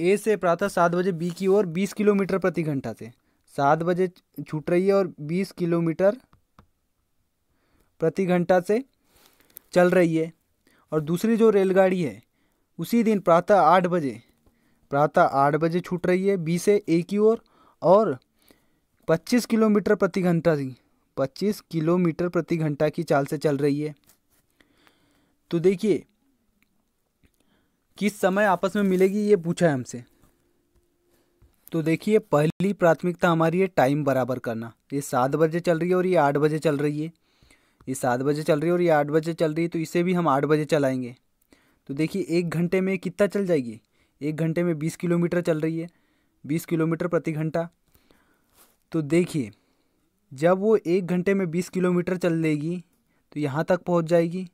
ए से प्रातः सात बजे बी की ओर 20 किलोमीटर प्रति घंटा से। सात बजे छूट रही है और 20 किलोमीटर प्रति घंटा से चल रही है। और दूसरी जो रेलगाड़ी है, उसी दिन प्रातः आठ बजे, प्रातः आठ बजे छूट रही है, बी से ए की ओर और पच्चीस किलोमीटर प्रति घंटा की पच्चीस किलोमीटर प्रति घंटा की चाल से चल रही है। तो देखिए, किस समय आपस में मिलेगी ये पूछा है हमसे। तो देखिए, पहली प्राथमिकता हमारी है टाइम बराबर करना। ये सात बजे चल रही है और ये आठ बजे चल रही है। ये सात बजे चल रही है और ये आठ बजे चल रही है तो इसे भी हम आठ बजे चलाएँगे। तो देखिए, एक घंटे में कितना चल जाएगी? एक घंटे में बीस किलोमीटर चल रही है। बीस किलोमीटर प्रति घंटा। तो देखिए, जब वो एक घंटे में बीस किलोमीटर चल लेगी तो यहाँ तक पहुँच जाएगी।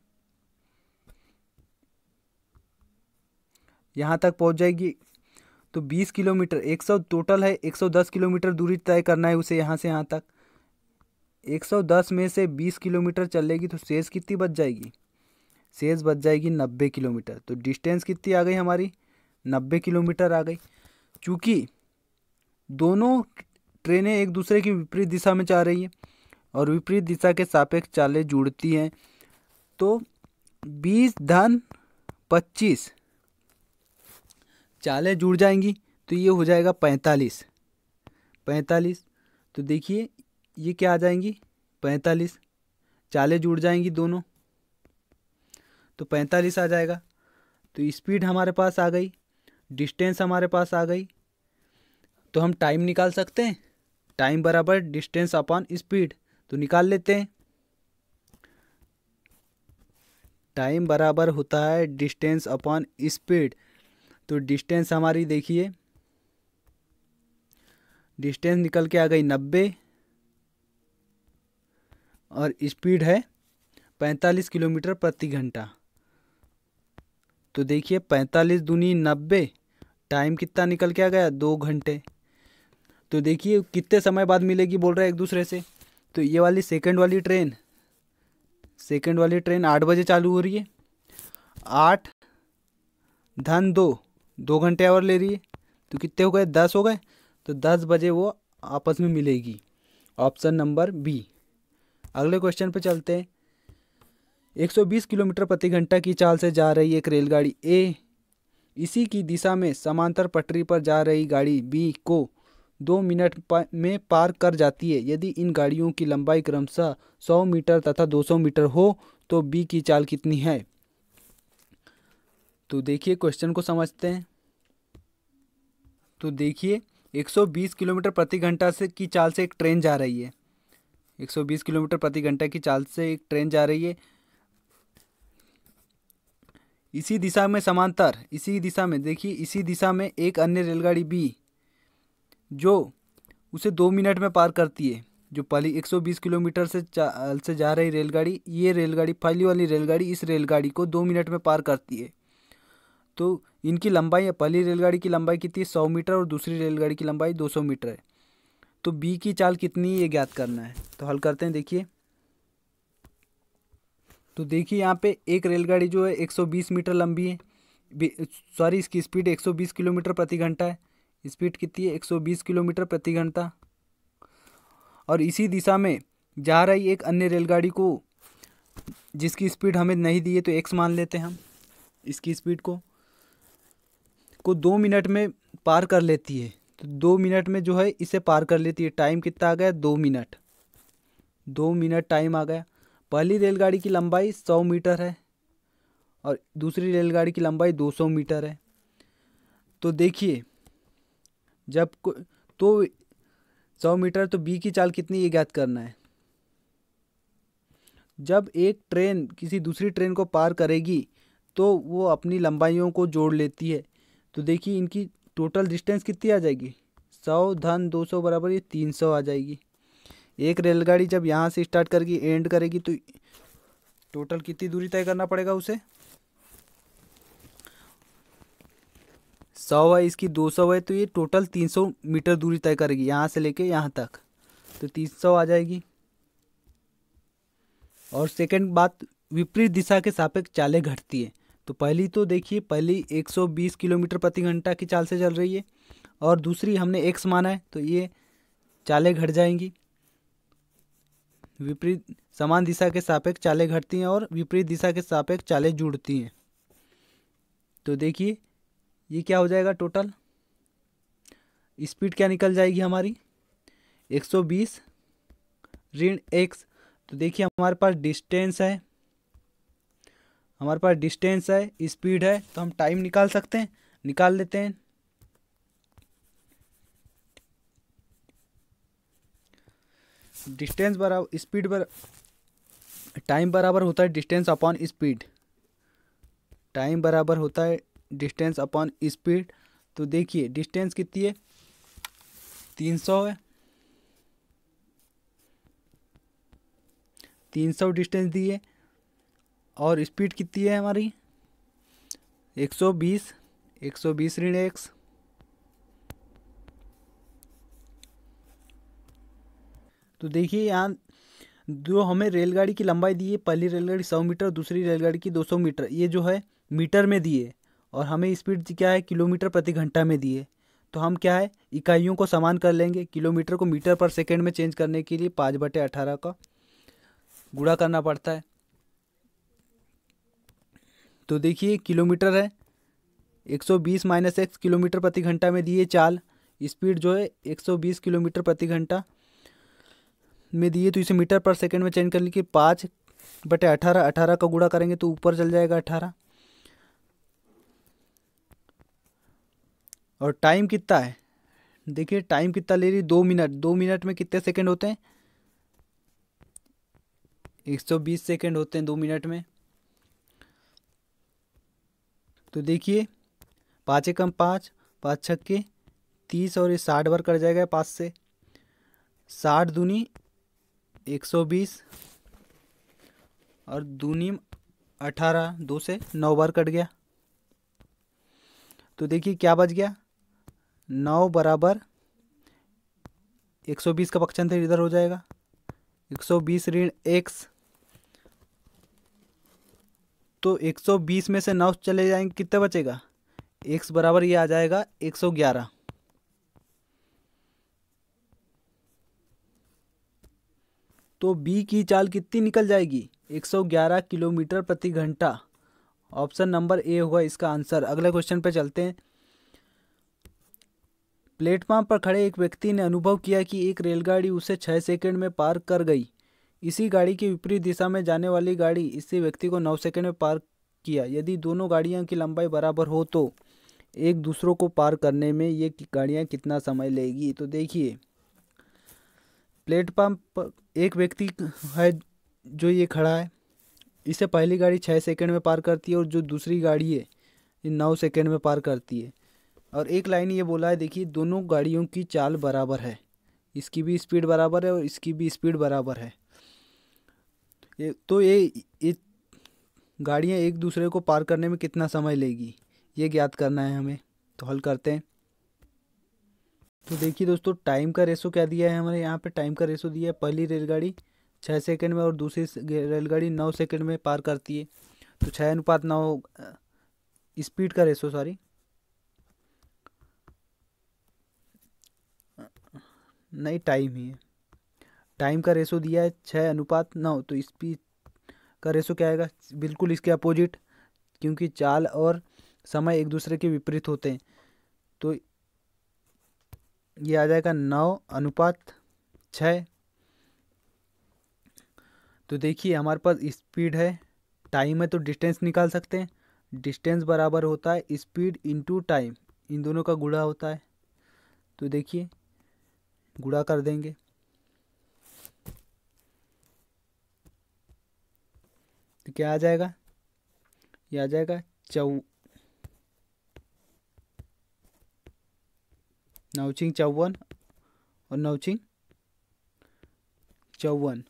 यहाँ तक पहुँच जाएगी। तो बीस किलोमीटर, एक सौ टोटल है, एक सौ दस किलोमीटर दूरी तय करना है उसे यहाँ से यहाँ तक। एक सौ दस में से बीस किलोमीटर चलेगी तो शेष कितनी बच जाएगी? शेष बच जाएगी नब्बे किलोमीटर। तो डिस्टेंस कितनी आ गई हमारी? नब्बे किलोमीटर आ गई। चूँकि दोनों ट्रेनें एक दूसरे की विपरीत दिशा में जा रही हैं और विपरीत दिशा के सापेक्ष चालें जुड़ती हैं तो बीस धन पच्चीस चालें जुड़ जाएँगी तो ये हो जाएगा पैंतालीस। पैंतालीस तो देखिए, ये क्या आ जाएँगी? पैंतालीस। चालें जुड़ जाएँगी दोनों तो पैंतालीस आ जाएगा। तो स्पीड हमारे पास आ गई, डिस्टेंस हमारे पास आ गई तो हम टाइम निकाल सकते हैं। टाइम बराबर डिस्टेंस अपॉन स्पीड तो निकाल लेते हैं। टाइम बराबर होता है डिस्टेंस अपॉन स्पीड तो डिस्टेंस हमारी देखिए। डिस्टेंस निकल के आ गई नब्बे। और स्पीड है पैंतालीस किलोमीटर प्रति घंटा। तो देखिए पैंतालीस दूनी नब्बे टाइम कितना निकल के आ गया? दो घंटे। तो देखिए कितने समय बाद मिलेगी बोल रहे हैं एक दूसरे से। तो ये वाली सेकंड वाली ट्रेन सेकंड वाली ट्रेन आठ बजे चालू हो रही है। आठ, धन दो। दो घंटे और ले रही है। तो कितने हो गए? दस हो गए। तो दस बजे वो आपस में मिलेगी। ऑप्शन नंबर बी अगले क्वेश्चन पे चलते हैं। 120 किलोमीटर प्रति घंटा की चाल से जा रही एक रेलगाड़ी ए इसी की दिशा में समांतर पटरी पर जा रही गाड़ी बी को दो मिनट में पार कर जाती है। यदि इन गाड़ियों की लंबाई क्रमशः 100 मीटर तथा 200 मीटर हो तो बी की चाल कितनी है? तो देखिए क्वेश्चन को समझते हैं। तो देखिए 120 किलोमीटर प्रति घंटा से की चाल से एक ट्रेन जा रही है। 120 किलोमीटर प्रति घंटा की चाल से एक ट्रेन जा रही है। इसी दिशा में समांतर, इसी दिशा में, देखिए, इसी दिशा में एक अन्य रेलगाड़ी बी जो उसे दो मिनट में पार करती है। जो पहली 120 किलोमीटर से चाल से जा रही रेलगाड़ी, ये रेलगाड़ी, पहली वाली रेलगाड़ी इस रेलगाड़ी को दो मिनट में पार करती है। तो इनकी लंबाई है, पहली रेलगाड़ी की लंबाई कितनी सौ मीटर और दूसरी रेलगाड़ी की लंबाई दो सौ मीटर है। तो बी की चाल कितनी ये ज्ञात करना है। तो हल करते हैं, देखिए। तो देखिए, यहाँ पे एक रेलगाड़ी जो है 120 मीटर लंबी है। सॉरी, इसकी स्पीड 120 किलोमीटर प्रति घंटा है। स्पीड कितनी है? 120 किलोमीटर प्रति घंटा। और इसी दिशा में जा रही एक अन्य रेलगाड़ी को, जिसकी स्पीड हमें नहीं दी है तो एक्स मान लेते हैं हम, इसकी स्पीड को। को दो मिनट में पार कर लेती है। तो दो मिनट में जो है, इसे पार कर लेती है। टाइम कितना आ गया? दो मिनट। दो मिनट टाइम आ गया। पहली रेलगाड़ी की लंबाई सौ मीटर है और दूसरी रेलगाड़ी की लंबाई दो सौ मीटर है। तो देखिए, जब को तो सौ मीटर तो बी की चाल कितनी ये ज्ञात करना है। जब एक ट्रेन किसी दूसरी ट्रेन को पार करेगी तो वो अपनी लंबाइयों को जोड़ लेती है। तो देखिए इनकी टोटल डिस्टेंस कितनी आ जाएगी? सौ, धन, दो सौ बराबर ये तीन सौ आ जाएगी। एक रेलगाड़ी जब यहाँ से स्टार्ट करेगी एंड करेगी तो टोटल कितनी दूरी तय करना पड़ेगा उसे? सौ है, इसकी दो सौ है तो ये टोटल तीन सौ मीटर दूरी तय करेगी, यहाँ से लेके यहाँ तक। तो तीन सौ आ जाएगी। और सेकंड बात, विपरीत दिशा के सापेक्ष चालें घटती है। तो पहली तो देखिए, पहली 120 किलोमीटर प्रति घंटा की चाल से चल रही है और दूसरी हमने एक्स माना है तो ये चालें घट जाएँगी। विपरीत, समान दिशा के सापेक्ष चालें घटती हैं और विपरीत दिशा के सापेक्ष चालें जुड़ती हैं। तो देखिए, ये क्या हो जाएगा टोटल? स्पीड क्या निकल जाएगी हमारी? 120 ऋण एक्स तो देखिए, हमारे पास डिस्टेंस है। हमारे पास डिस्टेंस है स्पीड है तो हम टाइम निकाल सकते हैं। निकाल लेते हैं। डिस्टेंस बराबर स्पीड पर टाइम बराबर होता है डिस्टेंस अपॉन स्पीड टाइम बराबर होता है डिस्टेंस अपॉन स्पीड तो देखिए डिस्टेंस कितनी है? तीन सौ है। तीन सौ डिस्टेंस दी है। और स्पीड कितनी है हमारी? एक सौ बीस, एक सौ बीस ऋण एक्स तो देखिए यहाँ, जो हमें रेलगाड़ी की लंबाई दी है, पहली रेलगाड़ी सौ मीटर, दूसरी रेलगाड़ी की दो सौ मीटर, ये जो है मीटर में दी है, और हमें स्पीड क्या है, किलोमीटर प्रति घंटा में दी है। तो हम क्या है, इकाइयों को समान कर लेंगे, किलोमीटर को मीटर पर सेकेंड में चेंज करने के लिए पाँच बटे अठारह का गुड़ा करना पड़ता है। तो देखिए किलोमीटर है। 120 माइनस एक्स किलोमीटर प्रति घंटा में दिए चाल। स्पीड जो है 120 किलोमीटर प्रति घंटा में दिए। तो इसे मीटर पर सेकंड में चेंज कर लीजिए। पाँच बटे अठारह अठारह का गुणा करेंगे तो ऊपर चल जाएगा अठारह। और टाइम कितना है? देखिए, टाइम कितना ले रही दो मिनट। दो मिनट में कितने सेकंड होते हैं? एक सौ बीस सेकेंड होते हैं दो मिनट में। तो देखिए, पाँच एकम पाँच पाँच छक्के तीस और ये साठ बार कर जाएगा पाँच से। साठ दूनी एक सौ बीस और दूनी अठारह, दो से नौ बार कट गया। तो देखिए क्या बच गया? नौ बराबर एक सौ बीस का पक्षांतर इधर हो जाएगा। एक सौ बीस ऋण एक्स तो 120 में से नौ चले जाएँगे, कितने बचेगा? एक्स बराबर ये आ जाएगा 111 तो बी की चाल कितनी निकल जाएगी? 111 किलोमीटर प्रति घंटा। ऑप्शन नंबर ए होगा इसका आंसर। अगले क्वेश्चन पे चलते हैं। प्लेटफॉर्म पर खड़े एक व्यक्ति ने अनुभव किया कि एक रेलगाड़ी उसे छः सेकंड में पार कर गई। इसी गाड़ी की विपरीत दिशा में जाने वाली गाड़ी इसी व्यक्ति को नौ सेकंड में पार किया। यदि दोनों गाड़ियों की लंबाई बराबर हो तो एक दूसरों को पार करने में ये गाड़ियाँ कितना समय लेगी? तो देखिए, प्लेटफॉर्म पर एक व्यक्ति है जो ये खड़ा है। इसे पहली गाड़ी छः सेकंड में पार करती है और जो दूसरी गाड़ी है, ये नौ सेकंड में पार करती है। और एक लाइन ये बोला है, देखिए, दोनों गाड़ियों की चाल बराबर है। इसकी भी स्पीड बराबर है और इसकी भी स्पीड बराबर है। ये तो ये ये गाड़ियाँ एक दूसरे को पार करने में कितना समय लेगी? ये ज्ञात करना है हमें। तो हल करते हैं। तो देखिए दोस्तों टाइम का रेसो क्या दिया है हमारे यहाँ पे टाइम का रेसो दिया है पहली रेलगाड़ी छः सेकंड में और दूसरी रेलगाड़ी नौ सेकंड में पार करती है। तो छः अनुपात नौ स्पीड का रेसो सॉरी नहीं टाइम ही है। टाइम का रेसो दिया है छः अनुपात नौ तो स्पीड का रेसो क्या आएगा? बिल्कुल इसके अपोजिट, क्योंकि चाल और समय एक दूसरे के विपरीत होते हैं। तो ये आ जाएगा नौ अनुपात छः तो देखिए, हमारे पास स्पीड है, टाइम है तो डिस्टेंस निकाल सकते हैं। डिस्टेंस बराबर होता है स्पीड इनटू टाइम, इन दोनों का गुड़ा होता है। तो देखिए गुड़ा कर देंगे। तो क्या आ जाएगा? ये आ जाएगा चौ नौचिंग चौवन और नौचिंग चौवन।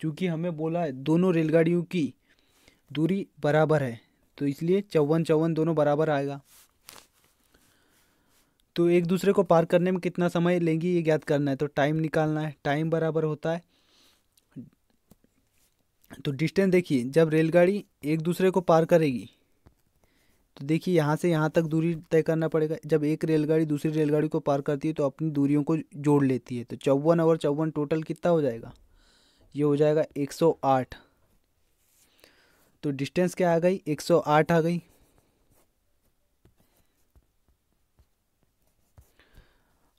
क्योंकि हमें बोला है दोनों रेलगाड़ियों की दूरी बराबर है तो इसलिए चौवन चौवन दोनों बराबर आएगा। तो एक दूसरे को पार करने में कितना समय लेंगी, ये ज्ञात करना है। तो टाइम निकालना है। टाइम बराबर होता है तो डिस्टेंस देखिए, जब रेलगाड़ी एक दूसरे को पार करेगी तो देखिए यहाँ से यहाँ तक दूरी तय करना पड़ेगा। जब एक रेलगाड़ी दूसरी रेलगाड़ी को पार करती है तो अपनी दूरियों को जोड़ लेती है। तो चौवन और चौवन टोटल कितना हो जाएगा? ये हो जाएगा 108 तो डिस्टेंस क्या आ गई? 108 आ गई।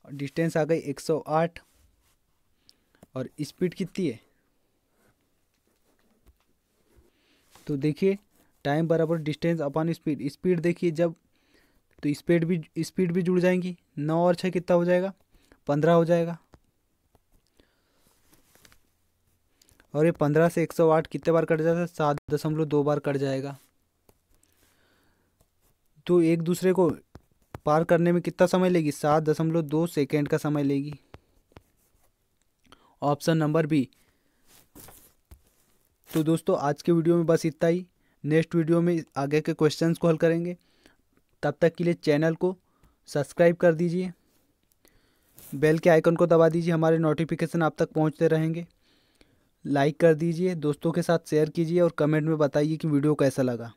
डिस्टेंस आ गई 108 और स्पीड कितनी है? तो देखिए टाइम बराबर डिस्टेंस अपॉन स्पीड स्पीड देखिए, जब तो स्पीड भी स्पीड भी जुड़ जाएँगी। नौ और छः कितना हो जाएगा? पंद्रह हो जाएगा। और ये पंद्रह से एक सौ आठ कितने बार कट जाता है? सात दशमलव दो बार कट जाएगा। तो एक दूसरे को पार करने में कितना समय लेगी? सात दशमलव दो सेकेंड का समय लेगी। ऑप्शन नंबर बी तो दोस्तों, आज के वीडियो में बस इतना ही। नेक्स्ट वीडियो में आगे के क्वेश्चंस को हल करेंगे। तब तक के लिए चैनल को सब्सक्राइब कर दीजिए। बेल के आइकन को दबा दीजिए। हमारे नोटिफिकेशन आप तक पहुँचते रहेंगे। लाइक कर दीजिए। दोस्तों के साथ शेयर कीजिए और कमेंट में बताइए कि वीडियो कैसा लगा।